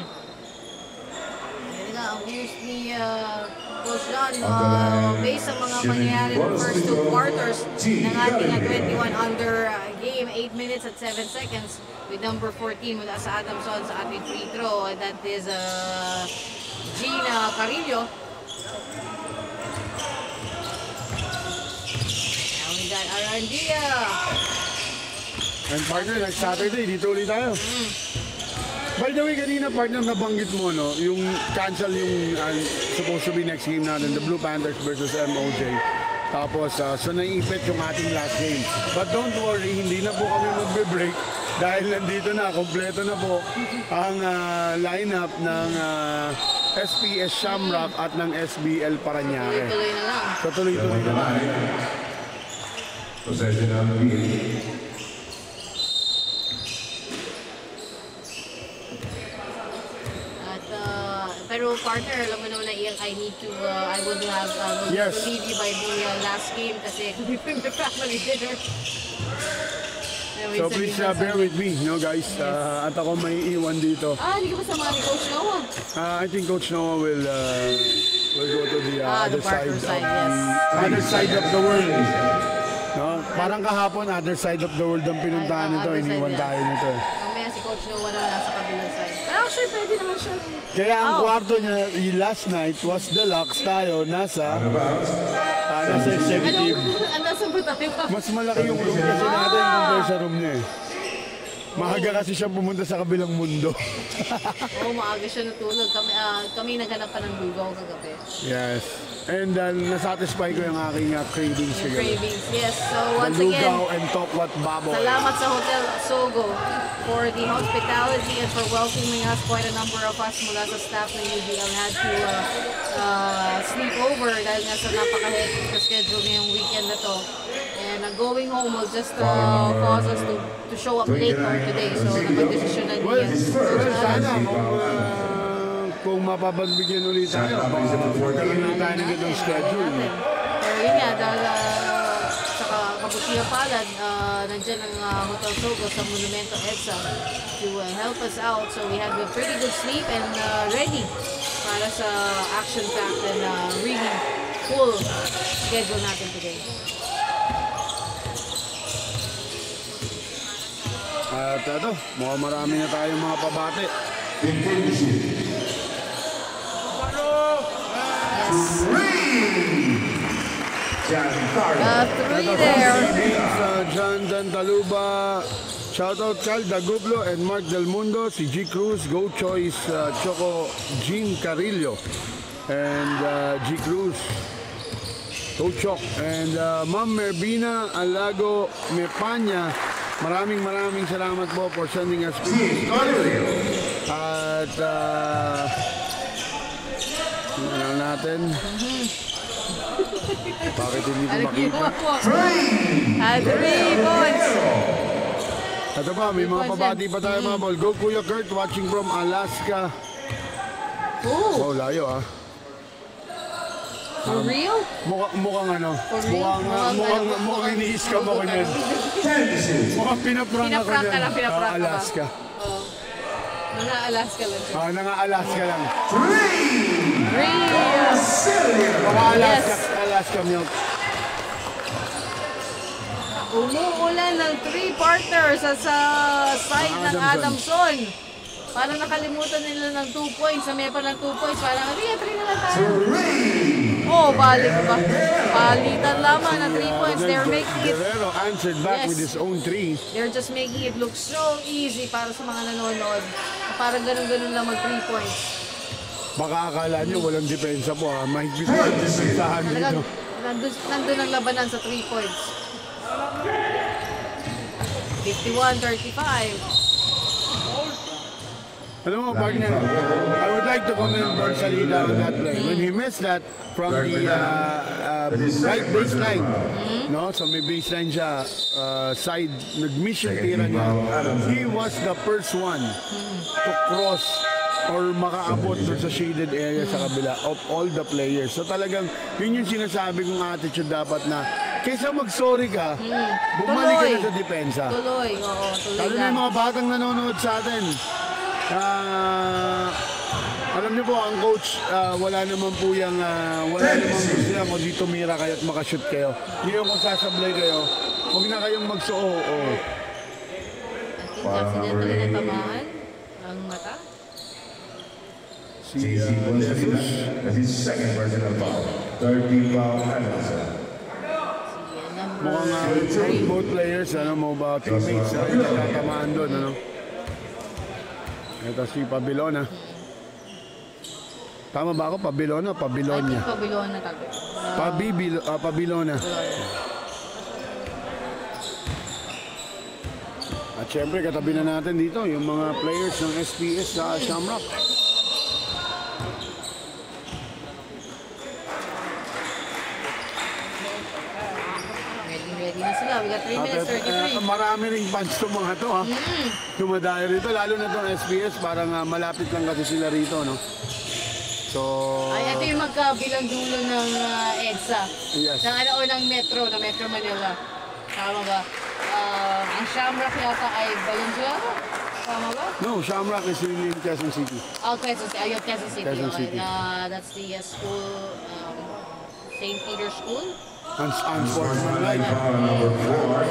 nga, ang views ni uh, Coach John, uh, based sa mga mangyayari ng first two quarters ng ating uh, 21 under uh, game, 8 minutes at 7 seconds with number 14 mula sa Adamson sa ating free throw. And that is uh, Gina Carillo. Now Arandia. And partner, next Saturday, dito ulit tayo. By the way, kanina partner nabanggit mo, no, yung cancel yung uh, supposed to be next game natin, the Blue Panthers versus MOJ. Tapos, uh, so naiipit yung ating last game. But don't worry, hindi na po kami magbe-break dahil nandito na, kompleto na po ang uh, lineup ng uh, SPS Shamrock at ng SBL Paranaque. Tuloy na lang. So tuloy-tuloy na lang. Possession of the lead. At, uh, pero partner, alam mo naman na Ian, I need to, uh, I would have, uh, will Yes. leave you by the uh, last game kasi we went to family dinner. Anyway, So please uh, bear with me, no guys. Uh, at ako may iwan dito. Ah, hindi ka ba sama ni Coach Noah? Uh, I think Coach Noah will uh, will go to the uh, Ah, the other side, of the yes. other side of the world. No? Parang kahapon, other side of the world ang pinuntahan nito. ah, Iniwan tayo nito. Mamaya si Coach Noah na nasa kabilang side. Pero actually, pwede naman siya. Kaya ang Oh. kwarto niya last night was deluxe tayo nasa uh, nasa Ano? executive. Ano sa ba tayo? Mas malaki yung room kasi natin compare sa room niya eh. Maaga kasi siya pumunta sa kabilang mundo. Oo, maaga siya natulog. Kami, ah, kami naghanap pa ng lugaw kagabi. yes. And uh, nasatisfy ko yung aking uh, cravings Yung cravings. Yes, so The once again, lugaw and tokwat baboy. Salamat sa Hotel Sogo for the hospitality and for welcoming us. Quite a number of us mula sa staff ng UBL had to uh, uh, sleep over dahil nga sa napaka-hectic na schedule ngayong weekend na to. And uh, going home will just uh, cause us to, to show up late for today. So napag-desisyon na Well, niya. well, sana kung, mapapagbigyan ulit tayo, magkaroon na tayo ng ganitong schedule. Pero yun nga, dahil uh, saka kabutihan palad, uh, nandyan ang uh, Hotel Sogo sa Monumento EDSA to uh, help us out. So we had a pretty good sleep and uh, ready para sa action-packed and uh, really full schedule natin today. At ito, mukhang marami na tayong mga pabate. Infinity. John Carter. Uh, three there. Uh, John Dantaluba, Shoutout Cal Dagublo and Mark Del Mundo, si G Cruz, Go Choice, uh, Choco, Jean Carillo, and uh, G Cruz, Go Choc, and uh, Ma'am Merbina Alago Mepanya. Maraming maraming salamat po for sending us pictures. At uh, natin? Bakit hindi ko makita? At three points. Ito pa, may mga pabati pa tayo mga ball. Go Kuya Kurt, watching from Alaska. Ooh, Wow, layo ah. for real? Mukha, mukhang ano, For real? mukhang, Mukhang mukhang, mukhang iniiskam ako niyan. Mukhang pinaprank ako Pinaprank ka niyan. lang, pinaprank ka ba? Alaska. Oh. Mga Alaska lang. siya. Ah, nanga Alaska lang. Three. Mga Alaska, Yes. Alaska milk. Umuulan ng three partners sa, sa side ng Adamson. Parang nakalimutan nila ng 2 points. Sa may pa ng 2 points. Parang, hindi, 3 na lang tayo. Oh, balik ba? Palitan lamang ng 3 points. They're making it, Guerrero answered back Yes. with his own three. they're just making it look so easy para sa mga nanonood. Parang ganun-ganun lang mag 3 points. Baka akala nyo walang depensa po ha. Mahigpit ang depensahan dito. nandun, nandun ang labanan sa 3 points. 51-35. Alam mo, partner, I would like to commend Borsalida on that play. When he missed that from the uh, uh, right baseline, no? So may baseline siya, uh, side, nag-miss yung tira niya. He was the first one to cross or makaabot doon sa shaded area sa kabila of all the players. So talagang, yun yung sinasabi kong attitude dapat na kaysa mag-sorry ka, bumalik ka na sa depensa. Tuloy, oo, tuloy Lalo na yung mga batang nanonood sa atin. Ah, alam niyo po, ang coach, ah, wala naman po yung, ah, wala naman po sila kung di tumira kayo at makashoot kayo. Ngayon kung sasablay kayo, huwag na kayong magsuo. Oh. I think accidentally natamaan ang mata. Si ah, Bonsalina. That's his second personal foul. Third team foul, Anderson. Mukhang ah, both players, ano mo ba, teammates, ah, yung nagtatamaan doon, ano. Ito si Pabilona. Tama ba ako? I Pabilona o Pabilonia? pabilon na tabi. Uh, Pabibilo, ah, Pabilona. At syempre, katabi na natin dito yung mga players ng SPS sa Shamrock. Ready, na sila. We got 3 At minutes, uh, 33. marami ring fans to mga to ha. Dumadayo rito, lalo na itong SPS, parang ah, malapit lang kasi sila rito, no? So, Ay, ito yung magkabilang dulo ng uh, EDSA. Yes. Ng ano, o ng Metro, ng Metro Manila. Tama ba? Uh, ang Shamrock yata ay Valenzuela? Tama ba? no, Shamrock is in Quezon City. Oh, Quezon City. Ayun, Quezon City. Quezon okay. City. Uh, that's the uh, school, um, St. Peter's School. Uns unsportsmanlike. Foul number four.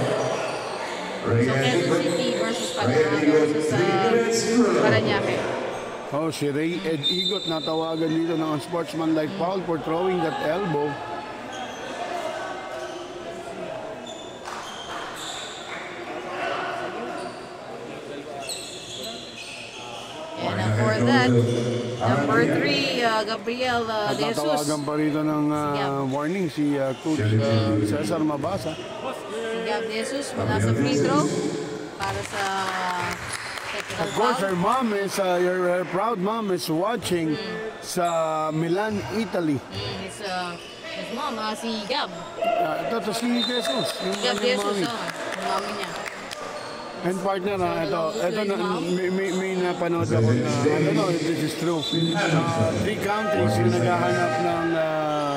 Ray So, Quezon Edward. City versus Panama versus uh, Paranaque. Oh, si Ray Ed Igot natawagan dito ng unsportsmanlike foul for throwing that elbow. And uh, for that, number three, uh, Gabriel uh, De Jesus. natawagan pa rito ng Yeah. warning si ah, Coach ah, Cesar Mabasa. Si Gab De Jesus mula sa free throw para sa technical Of course, her mom is, uh, your her proud mom is watching sa Milan, Italy. Mm, his, uh, his mom, uh, si Gab. Uh, ito, ito si Jesus, yung Gab Jesus, oh, mami niya. And partner, ah, ito, ito na, may, may, may napanood ako na, I don't know if this is true. Uh, three countries yung naghahanap ng, uh,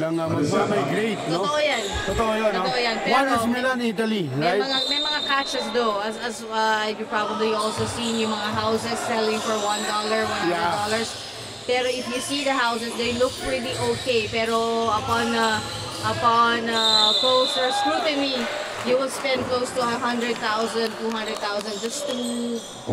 ng uh, magmamigrate, no? Totoo yan. Totoo yun, no? Totoo yan, One pero is Milan, Italy, May right? mga may mga catches though as as uh, you probably also seen yung mga houses selling for one dollar, one hundred dollars. Pero if you see the houses, they look pretty okay. Pero upon uh, upon uh, closer scrutiny, you will spend close to 100,000, 200,000 just to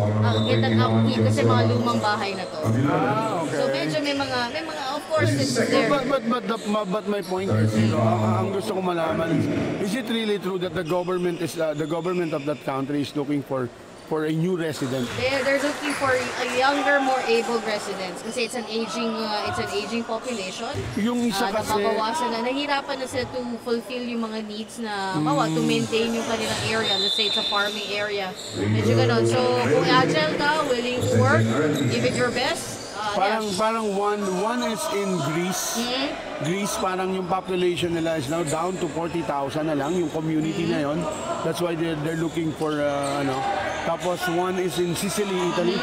uh, get an upkeep kasi mga lumang bahay na to. Ah, okay. So medyo may mga, may mga, of course, it's there. But, but, but, the, but my point is, you know, ang, ang gusto ko malaman is, is it really true that the government is, uh, the government of that country is looking for for a new resident? They're, they're looking for a younger, more able residents kasi it's an aging, uh, it's an aging population. Yung isa Ah, kasi, nababawasan na, nahihirapan na sila to fulfill yung mga needs na, bawa, to maintain yung kanilang area. Let's say it's a farming area. Medyo ganun. So, kung agile ka, willing to work, give it your best, uh, parang, yeah. parang one, one is in Greece. Mhm. Greece parang yung population nila is now down to 40,000 na lang, yung community na yon. That's why they're, they're looking for, uh, ano. Tapos one is in Sicily, Italy.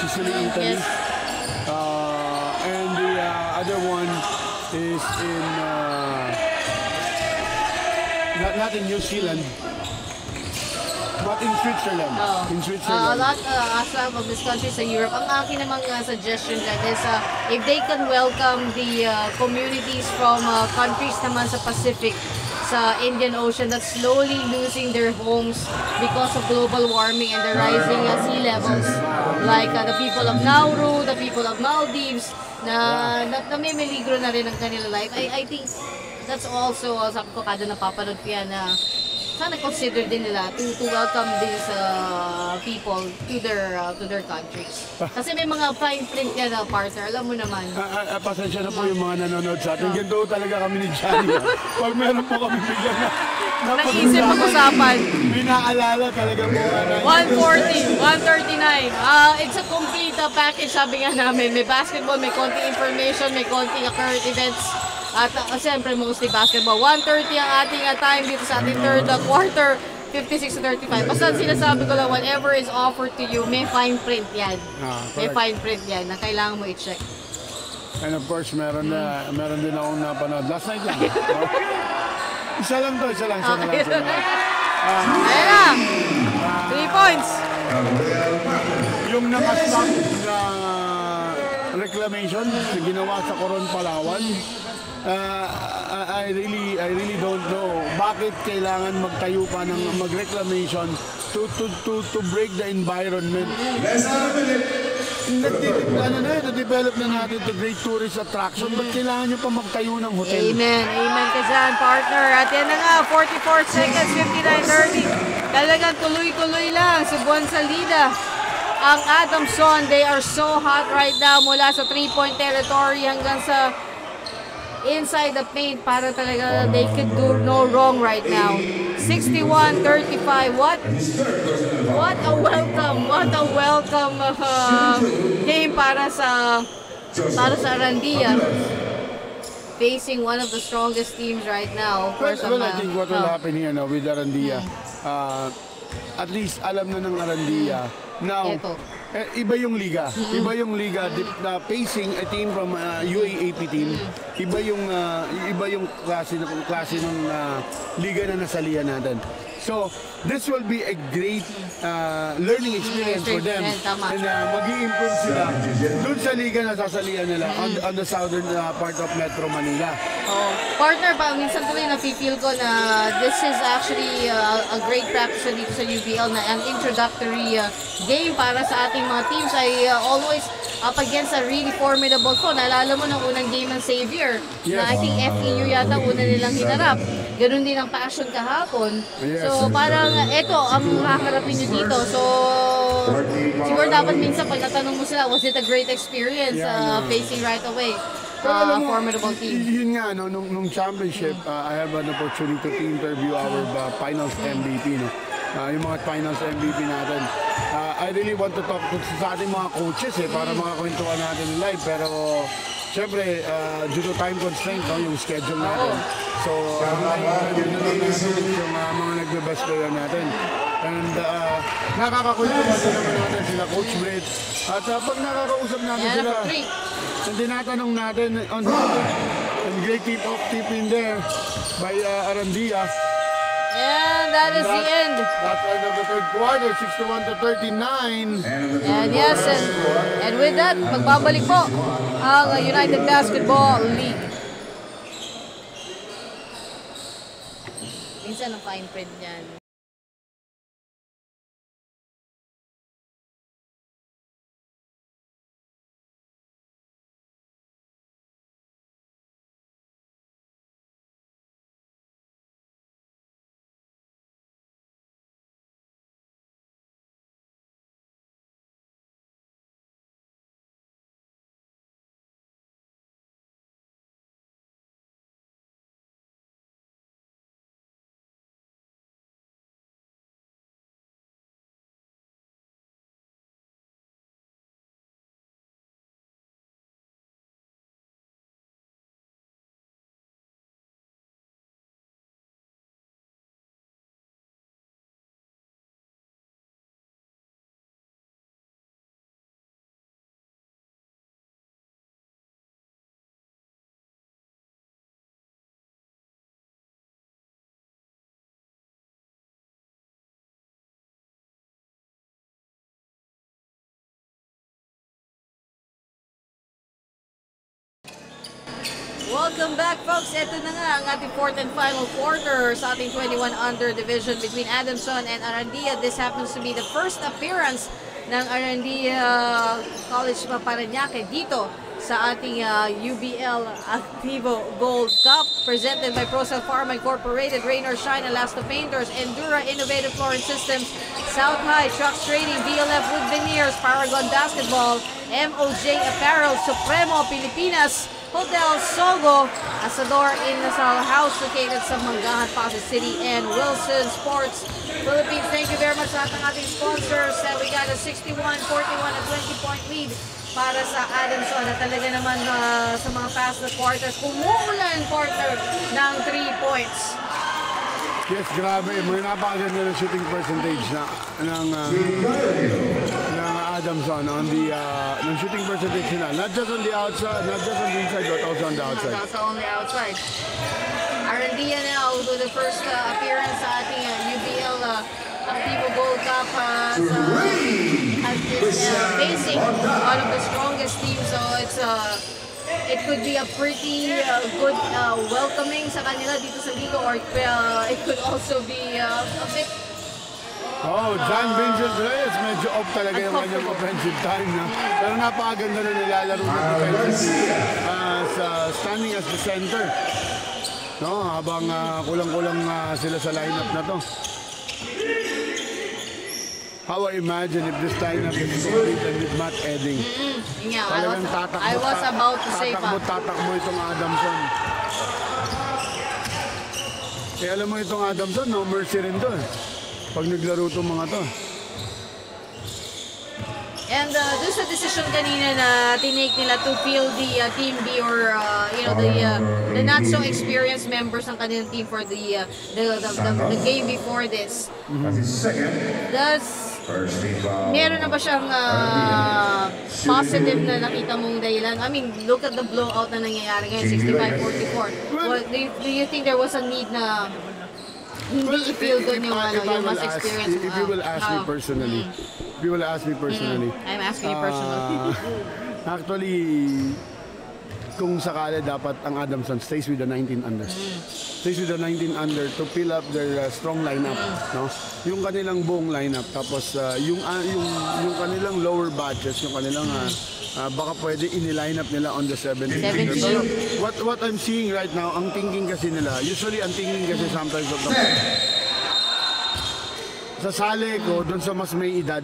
Sicily, Italy. Yes. Uh, and the uh, other one is in, uh, not, not in New Zealand, but in Switzerland. Oh. In Uh, a Switzerland. lot uh, as well of this country sa Europe. Ang akin namang uh, suggestion dyan is uh, if they can welcome the uh, communities from uh, countries naman sa Pacific, sa Indian Ocean that's slowly losing their homes because of global warming and the rising uh, sea levels. Like uh, the people of Nauru, the people of Maldives, na, na namimiligro na rin ang kanila life. I, I think that's also, uh, sabi ko kada napapanood ko yan na sana consider din nila to, to welcome these uh, people to their uh, to their countries. Kasi may mga fine print yan na partner, alam mo naman. Ah, ah, pasensya na po yung mga nanonood sa atin. Ganito talaga kami ni Johnny. Pag meron po kami bigyan na Naisip mag-usapan. Binaalala talaga po. ano, 140, 139. Ah, it's a complete uh, package sabi nga namin. May basketball, may konti information, may konti uh, current events. At uh, siyempre mostly basketball. 130 ang ating uh, time dito sa ating third uh, quarter. 56 to 35. Basta sinasabi ko lang, whatever is offered to you, may fine print yan. Ah, may fine print yan na kailangan mo i-check. And of course, meron na meron din akong napanood. Last night lang. isa lang to, isa lang, isa lang. Isa lang. Ayan na! Three points! Yung nakastop na reclamation na ginawa sa Coron Palawan, uh, I really I really don't know bakit kailangan magtayo pa ng magreclamation to to to to break the environment. Nagtitip ano na, na-develop na natin the great tourist attraction. Ba't kailangan nyo pa magtayo ng hotel? Amen. Amen ka dyan, partner. At yan na nga, 44 seconds, 59.30. Talagang tuloy-tuloy lang. Subuan Salida. Ang Adamson, they are so hot right now mula sa 3-point territory hanggang sa inside the paint para talaga they could do no wrong right now. 61-35. What what a welcome. What a welcome uh, game para sa para sa Arandia facing one of the strongest teams right now. Of Well, course, well, ang, I think what will happen here now with Arandia, uh, at least alam na ng Arandia. Now, Eto. eh, iba yung liga. Iba yung liga Di- na facing a team from uh, UAAP team. Iba yung uh, iba yung klase ng klase ng uh, liga na nasalihan natin. So, this will be a great uh, learning experience for them. And uh, mag-i-improve sila dun sa liga na sasalihan nila on, on the southern uh, part of Metro Manila. Oh, partner pa, minsan tuloy napipil ko na this is actually uh, a great practice dito sa UBL na ang introductory uh, game para sa ating mga teams ay uh, always up against a really formidable foe. Naalala mo ng unang game ng Xavier na I think FEU yata una nilang hinarap. Ganun din ang passion kahapon. Yes. So parang eto ang haharapin nyo dito. So siguro dapat minsan pag natanong mo sila, was it a great experience uh, facing right away? Uh, mo, formidable team. Yun nga, no, nung, nung championship, uh, I have an opportunity to interview our uh, finals MVP. No? Uh, yung mga finals MVP natin. Uh, I really want to talk to sa ating mga coaches eh, para makakwentuhan natin live. Pero, syempre, uh, due to time constraint, no, yung schedule natin. So, yun na lang yung uh, mga nagbe-best player natin. And uh, nakakakwentuhan din naman natin sila Coach Brett. At uh, pag nakakausap natin sila, tinatanong natin on and great tip off tip in there by uh, Arandia. And that is the end. That's the end of the third quarter, 61 to 39. And yes, and, and with that, magbabalik po ang United Basketball League. Minsan ang fine print niyan. Welcome back folks. Ito na nga ang ating fourth and final quarter sa ating 21 under division between Adamson and Arandia. This happens to be the first appearance ng Arandia College Paranaque dito sa ating uh, UBL Activo Gold Cup presented by Procel Pharma Incorporated, Rainer Shine, Alaska Painters, Endura Innovative Flooring Systems, South High Trucks Trading, DLF Wood Veneers, Paragon Basketball, MOJ Apparel, Supremo Pilipinas, Hotel Sogo, Asador in Nasal House located sa Mangahan, Pasig City, and Wilson Sports Philippines. Thank you very much sa ating ating sponsors. Uh, we got a 61, 41, and 20 point lead para sa Adamson na talaga naman uh, sa mga past na quarters, umuulan partner ng 3 points. Yes, grabe. May napakaganda ng shooting percentage na ng, uh, ng Adamson on the uh, ng shooting percentage nila. Not just on the outside, not just on the inside, but also on the outside. That's on the outside. Arandia now to the first uh, appearance sa ating uh, UBL uh, Activo Gold Cup uh, sa, at is uh, facing one of the strongest teams. So it's uh, it could be a pretty uh, good uh, welcoming sa kanila dito sa Liga or uh, it could also be uh, a bit Oh, John Vincent Reyes, medyo off talaga yung kanyang offensive time. No? Pero napakaganda na nilalaro ng defensive uh, sa standing as the center. No, habang uh, kulang-kulang uh, sila sa lineup na to. How I imagine if this lineup is complete and with Matt Edding. I was, Talagang tatakbo, I was about to say tatakbo, pa. tatakbo itong Adamson. Eh alam mo itong Adamson, no mercy rin to. Pag naglaro itong mga to. And uh, doon sa decision kanina na tinake nila to field the uh, Team B or uh, you know the uh, the not so experienced members ng kanilang team for the uh, the, the, the, the game before this. Second. Does meron na ba siyang uh, positive na nakita mong dahilan? I mean, look at the blowout na nangyayari ngayon, 65-44. What, do, you, do you think there was a need na hindi i-feel doon yung, I- ano, yung mas ask- experienced? If you will ask me Oh. personally, if you will ask me personally, I'm asking you personally. ah, actually, kung sakali dapat ang Adamson stays with the 19 under. Stays with the 19 under to fill up their uh, strong lineup, no? Yung kanilang buong lineup tapos uh, yung uh, yung yung kanilang lower batches, yung kanilang uh, uh, baka pwede ini-line up nila on the 17. 17. Pero what what I'm seeing right now, ang thinking kasi nila, usually ang thinking kasi sometimes of the sasali ko doon sa mas may edad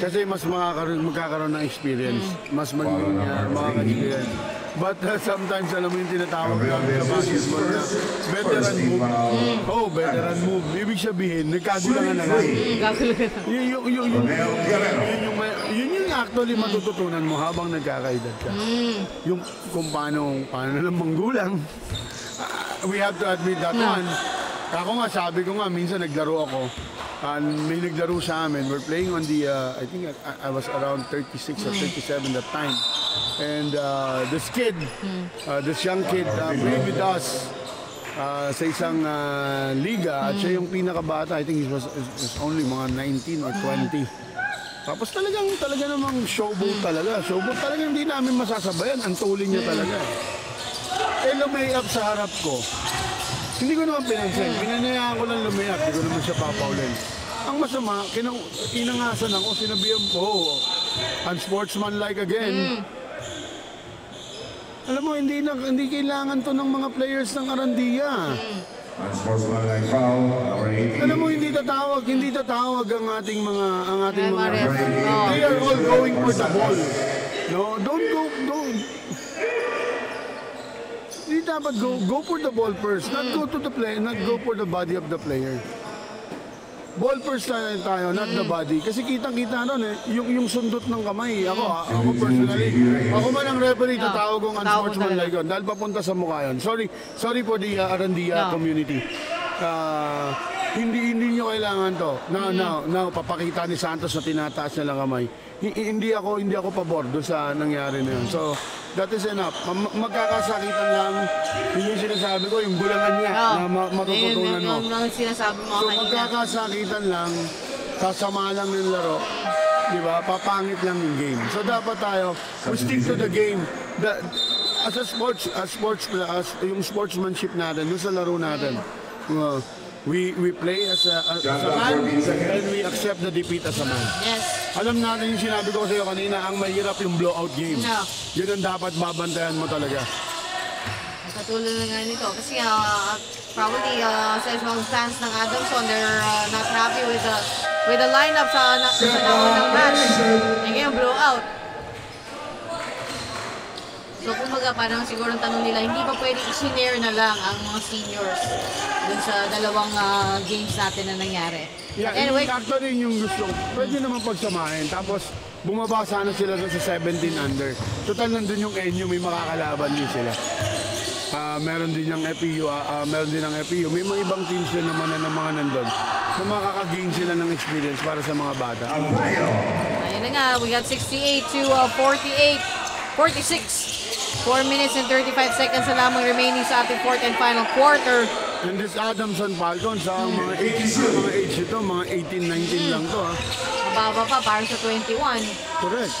kasi mas makakaroon, magkakaroon ng experience. Mas magiging uh, makaka-experience but uh, sometimes alam mo yung tinatawag namin sa basketball na veteran move. oh veteran move. Ibig sabihin nagkagulangan na lang yun yung, actually matututunan mo habang nagkakaedad ka yung kung paano paano lang manggulang Ah, we have to admit that one. Ako nga, sabi ko nga, minsan naglaro ako. And may naglaro sa amin. We're playing on the, uh, I think I, I was around 36 or 37 that time. And uh, this kid, uh, this young kid, uh, played with us. ah, sa isang ah, liga at siya yung pinakabata. I think he was, is only mga 19 or 20. Tapos talagang talaga namang showboat talaga. Showboat talaga hindi namin masasabayan. Ang tuloy niya talaga. Eh lumayap sa harap ko. Hindi ko naman pinansin. Pinanayaan ko lang lumayap. Hindi ko naman siya papaulin. Ang masama, kinang, inangasan ako, sinabihan ko, oh, unsportsmanlike again. Alam mo, hindi na hindi kailangan to ng mga players ng Arandia. Unsportsmanlike foul, number 18. Alam mo, hindi tatawag, hindi tatawag ang ating mga ang ating mga. Oh. They are all going for the ball. No, don't go, don't. Hindi dapat go, go for the ball first. Not go to the play, not go for the body of the player. Ball first tayo, tayo not the body. Kasi kitang-kita nun eh, yung, yung sundot ng kamay. Ako, ha, ako personally, ako man ang referee, No. tatawag kong unsportsmanlike yun. Dahil papunta sa mukha yun. Sorry, sorry for the uh, Arandia No. community. Ah, hindi hindi nyo kailangan to. Now, now, now, papakita ni Santos na tinataas niya lang kamay. Hi- hindi ako hindi ako pabor doon sa nangyari na yun. So, that is enough. Ma- magkakasakitan lang. Yun yung sinasabi ko, yung bulangan niya Oh. na ma- matututunan Ayun, mo. yung, yung, yung sinasabi mo So kanina. magkakasakitan lang, sasama lang yung laro. Di ba? Papangit lang yung game. So dapat tayo, we stick to the game. The, as a sports, as sports, as yung sportsmanship natin, doon sa laro natin, uh, we we play as a, as a man and we accept the defeat as a man. Yes. Alam natin yung sinabi ko sa iyo kanina, ang mahirap yung blowout game. No. Yun ang dapat babantayan mo talaga. Katulad na nga nito. Kasi uh, probably uh, sa mga fans ng Adamson, they're uh, not happy with the with the lineup sa, na, sa naunang match. Ngayon, blowout. So, kumbaga, parang siguro ang tanong nila, hindi ba pwede i-share na lang ang mga seniors dun sa dalawang uh, games natin na nangyari? Yeah, anyway, actually yung gusto, pwede naman pagsamahin. Tapos, bumaba sana sila sa 17 under. Total, nandun yung NU, may makakalaban din sila. Ah, meron din yung FEU, ah, ah, meron din ang FEU. May mga ibang teams din naman na ng mga nandun na makakagain sila ng experience para sa mga bata. Ayun na nga, we got 68 to uh, 48, 46. 4 minutes and 35 seconds na lamang remaining sa ating fourth and final quarter. And this Adamson Falcons, sa mga age, sa mga age ito, mga 18, 19 lang to. ah. Mababa pa para sa 21. Correct.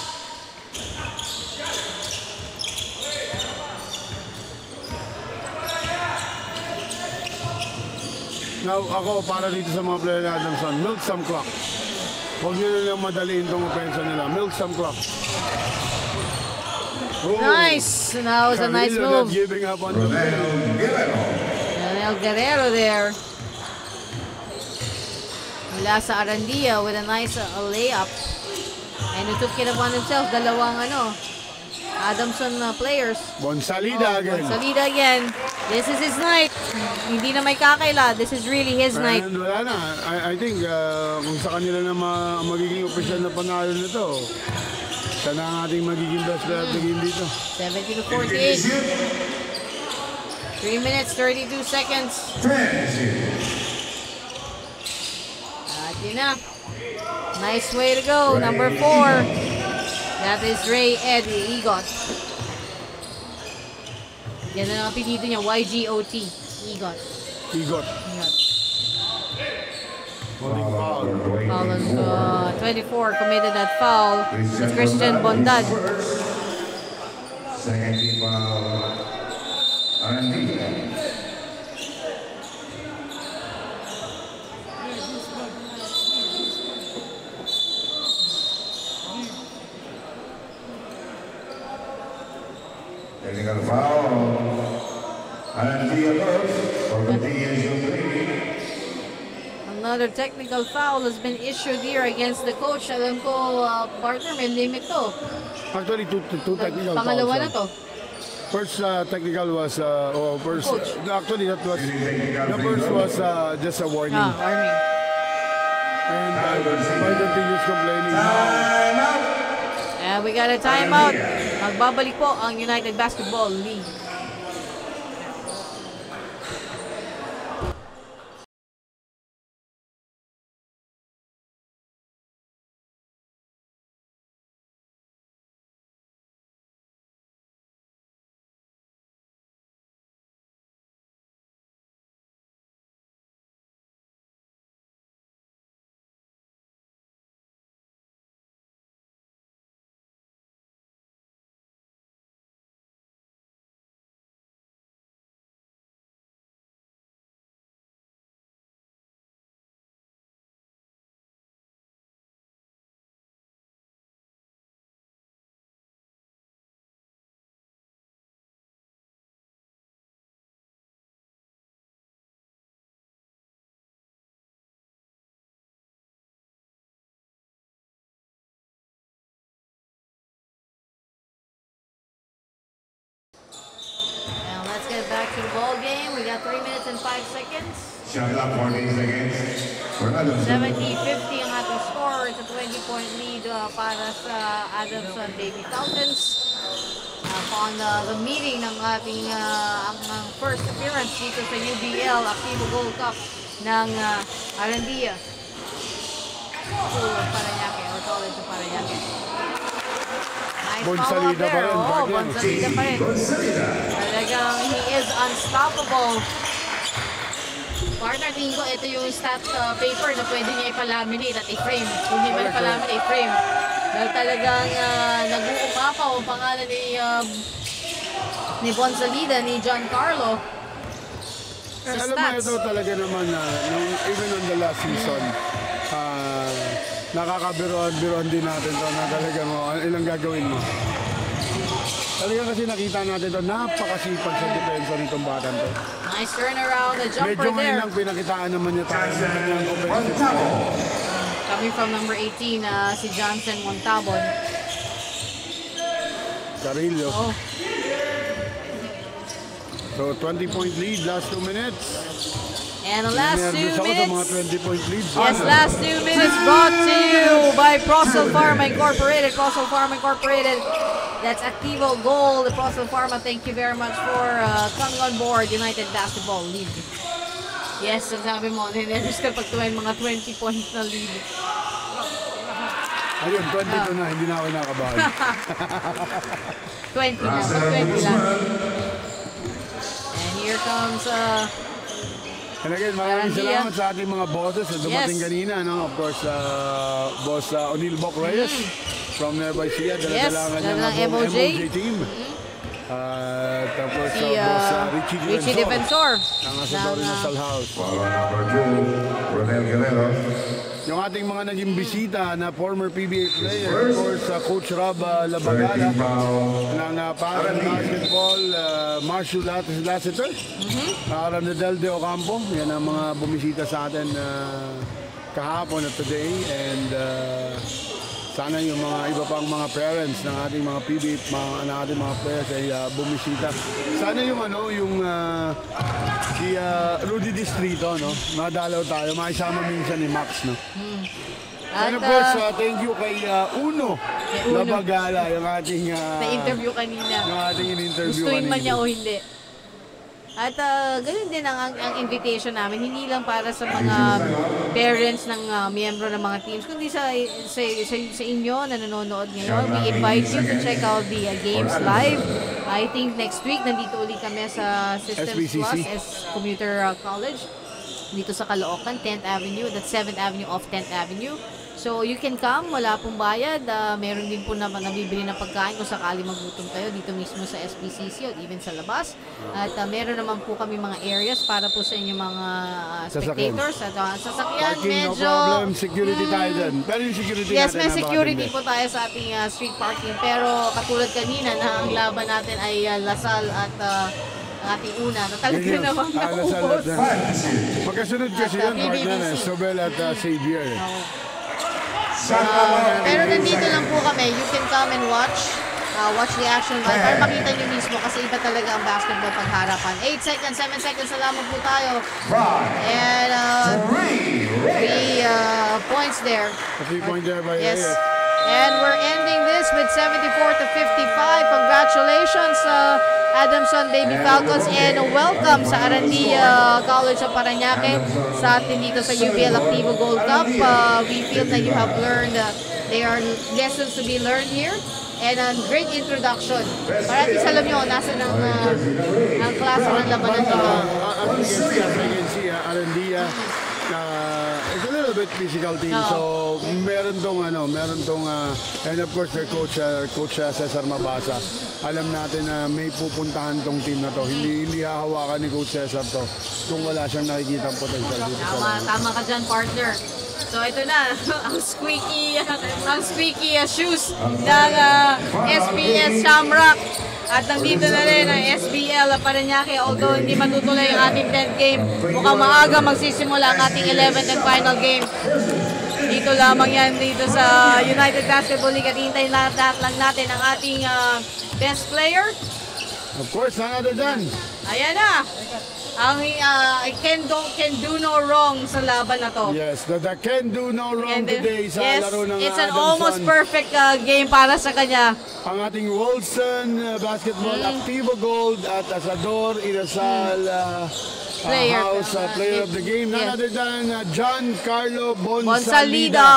Now, ako, para dito sa mga player ni Adamson, milk some clock. Huwag nyo na lang madaliin itong opensa nila. Milk some clock. Oh, Nice! That was a nice Carrillo move. giving up on the Romero Guerrero. Daniel Guerrero there. Mula sa Arandia with a nice uh, layup. And he took it upon himself. Dalawang ano, Adamson uh, players. Bonsalida again. Salida again. This is his night. Hindi na may kakaila. This is really his night. And wala na. I, I think uh, kung sa kanila na ma- magiging official na panalo nito, siya na ang ating magiging best player the game dito. 70 to 48. 3 minutes, 32 seconds. At yun na. Nice way to go. Number 4. That is Ray Ed Egot. Yan na ang apelido niya. YGOT. Egot. Igot. Egot. Holding foul. Foul on uh, 24 committed that foul. It's Christian Bondad. Second foul. Technical foul. Alert Another technical foul has been issued here against the coach. Alam ko, uh, partner, may limit to. Actually, two, two, two technical Pangalawa fouls. na to. First uh, technical was, uh, oh, first, Coach. actually that was, the first was uh, just a warning. Ah, warning. And uh, why just complaining? Time out. And we got a timeout. Magbabalik po ang United Basketball League. To the ball game. We got 3 minutes and 5 seconds. Shot clock 14 seconds. For Adamson. 70-50 ang ating score. It's a 20-point lead uh, para sa Adamson Baby Falcons. Upon uh, the meeting ng ating uh, ang, ang first appearance dito sa UBL Activo Gold Cup ng uh, Arandia. Of Paranaque or College of Paranaque. Nice follow-up there. rin, Oo, partner. Bonsalida pa rin. Talagang he is unstoppable. Partner, tingin ko ito yung stat uh, paper na pwede niya ipalaminate at i-frame. Kung hindi man ipalaminate, i-frame. Dahil talagang uh, nag-uumapaw ang pangalan ni um, ni Bonsalida, ni Giancarlo. Eh, Sa alam mo, ito talaga naman na nung, even on the last season, ah nakakabiruan-biruan din natin to na talaga mo, ilang gagawin mo. Talaga kasi nakita natin to, napakasipag sa depensa nitong batang to. Nice turnaround, Medyo jumper ngayon there. lang pinakitaan naman niya tayo ng kanyang offensive. Coming from number 18, uh, si Johnson Montabon. Carillo. Oh, So 20 point lead, last 2 minutes. And the last two Nervous ako sa mga minutes. 20. Yes, last two minutes brought to you by Procel Pharma Incorporated. Procel Pharma Incorporated. That's Activo Gold. Procel Pharma, thank you very much for uh, coming on board United Basketball League. Yes, ang sabi mo, ninervous ka pag tuwing mga 20 point na lead. Ayun, 22 Ah. na, hindi na ako nakabahan. 20 na, Russell pag 20 lang. And here comes, uh, And again, maraming Garantia. salamat sa ating mga bosses na dumating Yes. kanina. No? Of course, uh, boss uh, O'Neil Bok Reyes from Nueva Ecija. Mm. Yes, Dala-dala niya dala ng ng buong MOJ. team. Uh, tapos si uh, boss uh, uh, Richie, Richie Defensor. Defensor. Ang nasa ng, uh, number two. Ronel Guerrero. Yung ating mga naging bisita na former PBA player, of course, uh, Coach Rob uh, Labagala. 30 foul. ng uh, Parang Basketball, uh, Marshall Lattes Lassiter, Mm-hmm. uh, Ranadel de Ocampo. Yan ang mga bumisita sa atin uh, kahapon at today. And uh, sana yung mga iba pang mga parents ng ating mga PBA, mga, ng ating mga players ay uh, bumisita. Sana yung ano, yung uh, si uh, Rudy Distrito, no? Madalaw tayo, makisama minsan ni Max, no? At, And of course, uh, thank you kay uh, Uno, Kay Uno. Labagala, yung ating uh, na-interview kanina. yung ating in-interview Gustuin man kanina. niya o hindi. At uh, ganun din ang, ang, ang invitation namin, hindi lang para sa mga parents ng uh, miyembro ng mga teams, kundi sa, sa, sa, sa inyo na nanonood ngayon. We invite you to check out the uh, games live. I think next week, nandito ulit kami sa Systems SBCC. Plus S Commuter uh, College dito sa Caloocan, 10th Avenue, that's 7th Avenue off 10th Avenue. So you can come, wala pong bayad. Ah, meron din po naman nabibili ng pagkain kung sakali magutom kayo dito mismo sa SPCC o even sa labas. At ah, meron naman po kami mga areas para po sa inyong mga ah, Sasakyan. spectators. At ah, sasakyan, Parking, no medyo... problem. Security tayo dyan. Pero yung security Yes, may security po tayo sa ating ah, street parking. Pero katulad kanina na ang laban natin ay ah, Lasal at ah, ang ating una na talaga yun. namang Ah, naubos. uh. Magkasunod kasi uh, yun, eh, Sobel at uh, Xavier. Oo. Uh, pero 18 nandito lang po kami. You can come and watch. Uh, watch the action live. Para makita nyo mismo kasi iba talaga ang basketball pagharapan. 8 seconds, 7 seconds na lamang po tayo. And uh, three uh, points there. A three-point there by Yes. Reyes. And we're ending this with 74 to 55. Congratulations, uh, Adamson Baby Falcons, and welcome sa Arandia College of Paranaque sa atin dito sa UBL Activo Gold Cup. Uh, we feel that you have learned, uh, there are lessons to be learned here. And a great introduction. Para at least alam nyo, nasa ng, uh, ang klase ng labanan Uh, dito. uh, as you can see, as you can see, uh, Arandia, uh, a little bit physical team. Oo. So, meron tong ano, meron tong uh, and of course their coach uh, coach uh, Cesar Mabasa. Alam natin na may pupuntahan tong team na to. Hindi hindi hahawakan ni coach Cesar to kung wala siyang nakikita potential dito sa Tama, tama ka dyan, partner. So ito na, ang squeaky, ang squeaky uh, shoes ng uh, SPS Shamrock. At nandito na rin ang SBL Paranaque. Although hindi matutuloy ang ating 10th game, mukhang maaga magsisimula ang ating 11th and final game. Dito lamang yan dito sa United Basketball League at hintayin lahat, lahat lang natin ang ating uh, best player Of course, none other than Ayan na. Ang uh, can, do, can do no wrong sa laban na to. Yes, the, the can do no wrong uh, today sa yes, laro ng it's an Adamson. almost perfect uh, game para sa kanya. Ang ating Wilson uh, Basketball Activo Gold at Asador Inasal uh, uh, Player. House uh, Player of the Game. None Yes. other than uh, John Carlo Bonsalida. Bonsalida.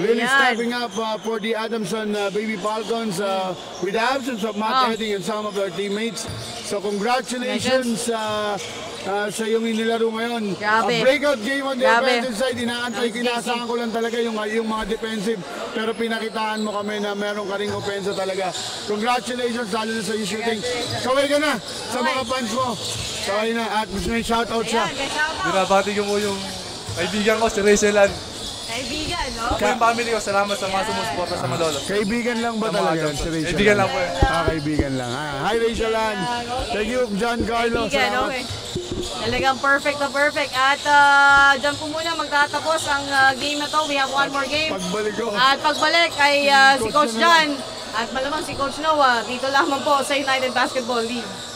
Really Yan. stepping up uh, for the Adamson uh, Baby Falcons uh, with the absence of Matt Oh. Edding and some of their teammates. So congratulations uh, uh, sa iyong inilaro ngayon. Grabe. A breakout game on the Grabe. offensive side. Inaantay, Nice, kinasahan ko lang talaga yung, yung mga defensive. Pero pinakitaan mo kami na meron ka ring offensa talaga. Congratulations lalo na sa iyong shooting. Kaway ka na sa mga fans mo. Kaway na at gusto may shoutout siya. Binabati ko po yung kaibigan ko, si Razelan. Kaibigan, no? Ako yung family ko, salamat sa mga sumusuporta sa Malolo. Kaibigan lang ba talaga Adamson. si Rachel? Kaibigan lang po eh. Ah, kaibigan lang. Ah, hi Rachel Ann. Thank you, John Carlo. Kaibigan, Salamat. okay. Talagang perfect na perfect. At uh, dyan po muna magtatapos ang uh, game na to. We have one more game. Pagbalik ko. At pagbalik ay uh, si Coach. John at malamang si Coach Noah dito lamang po sa United Basketball League.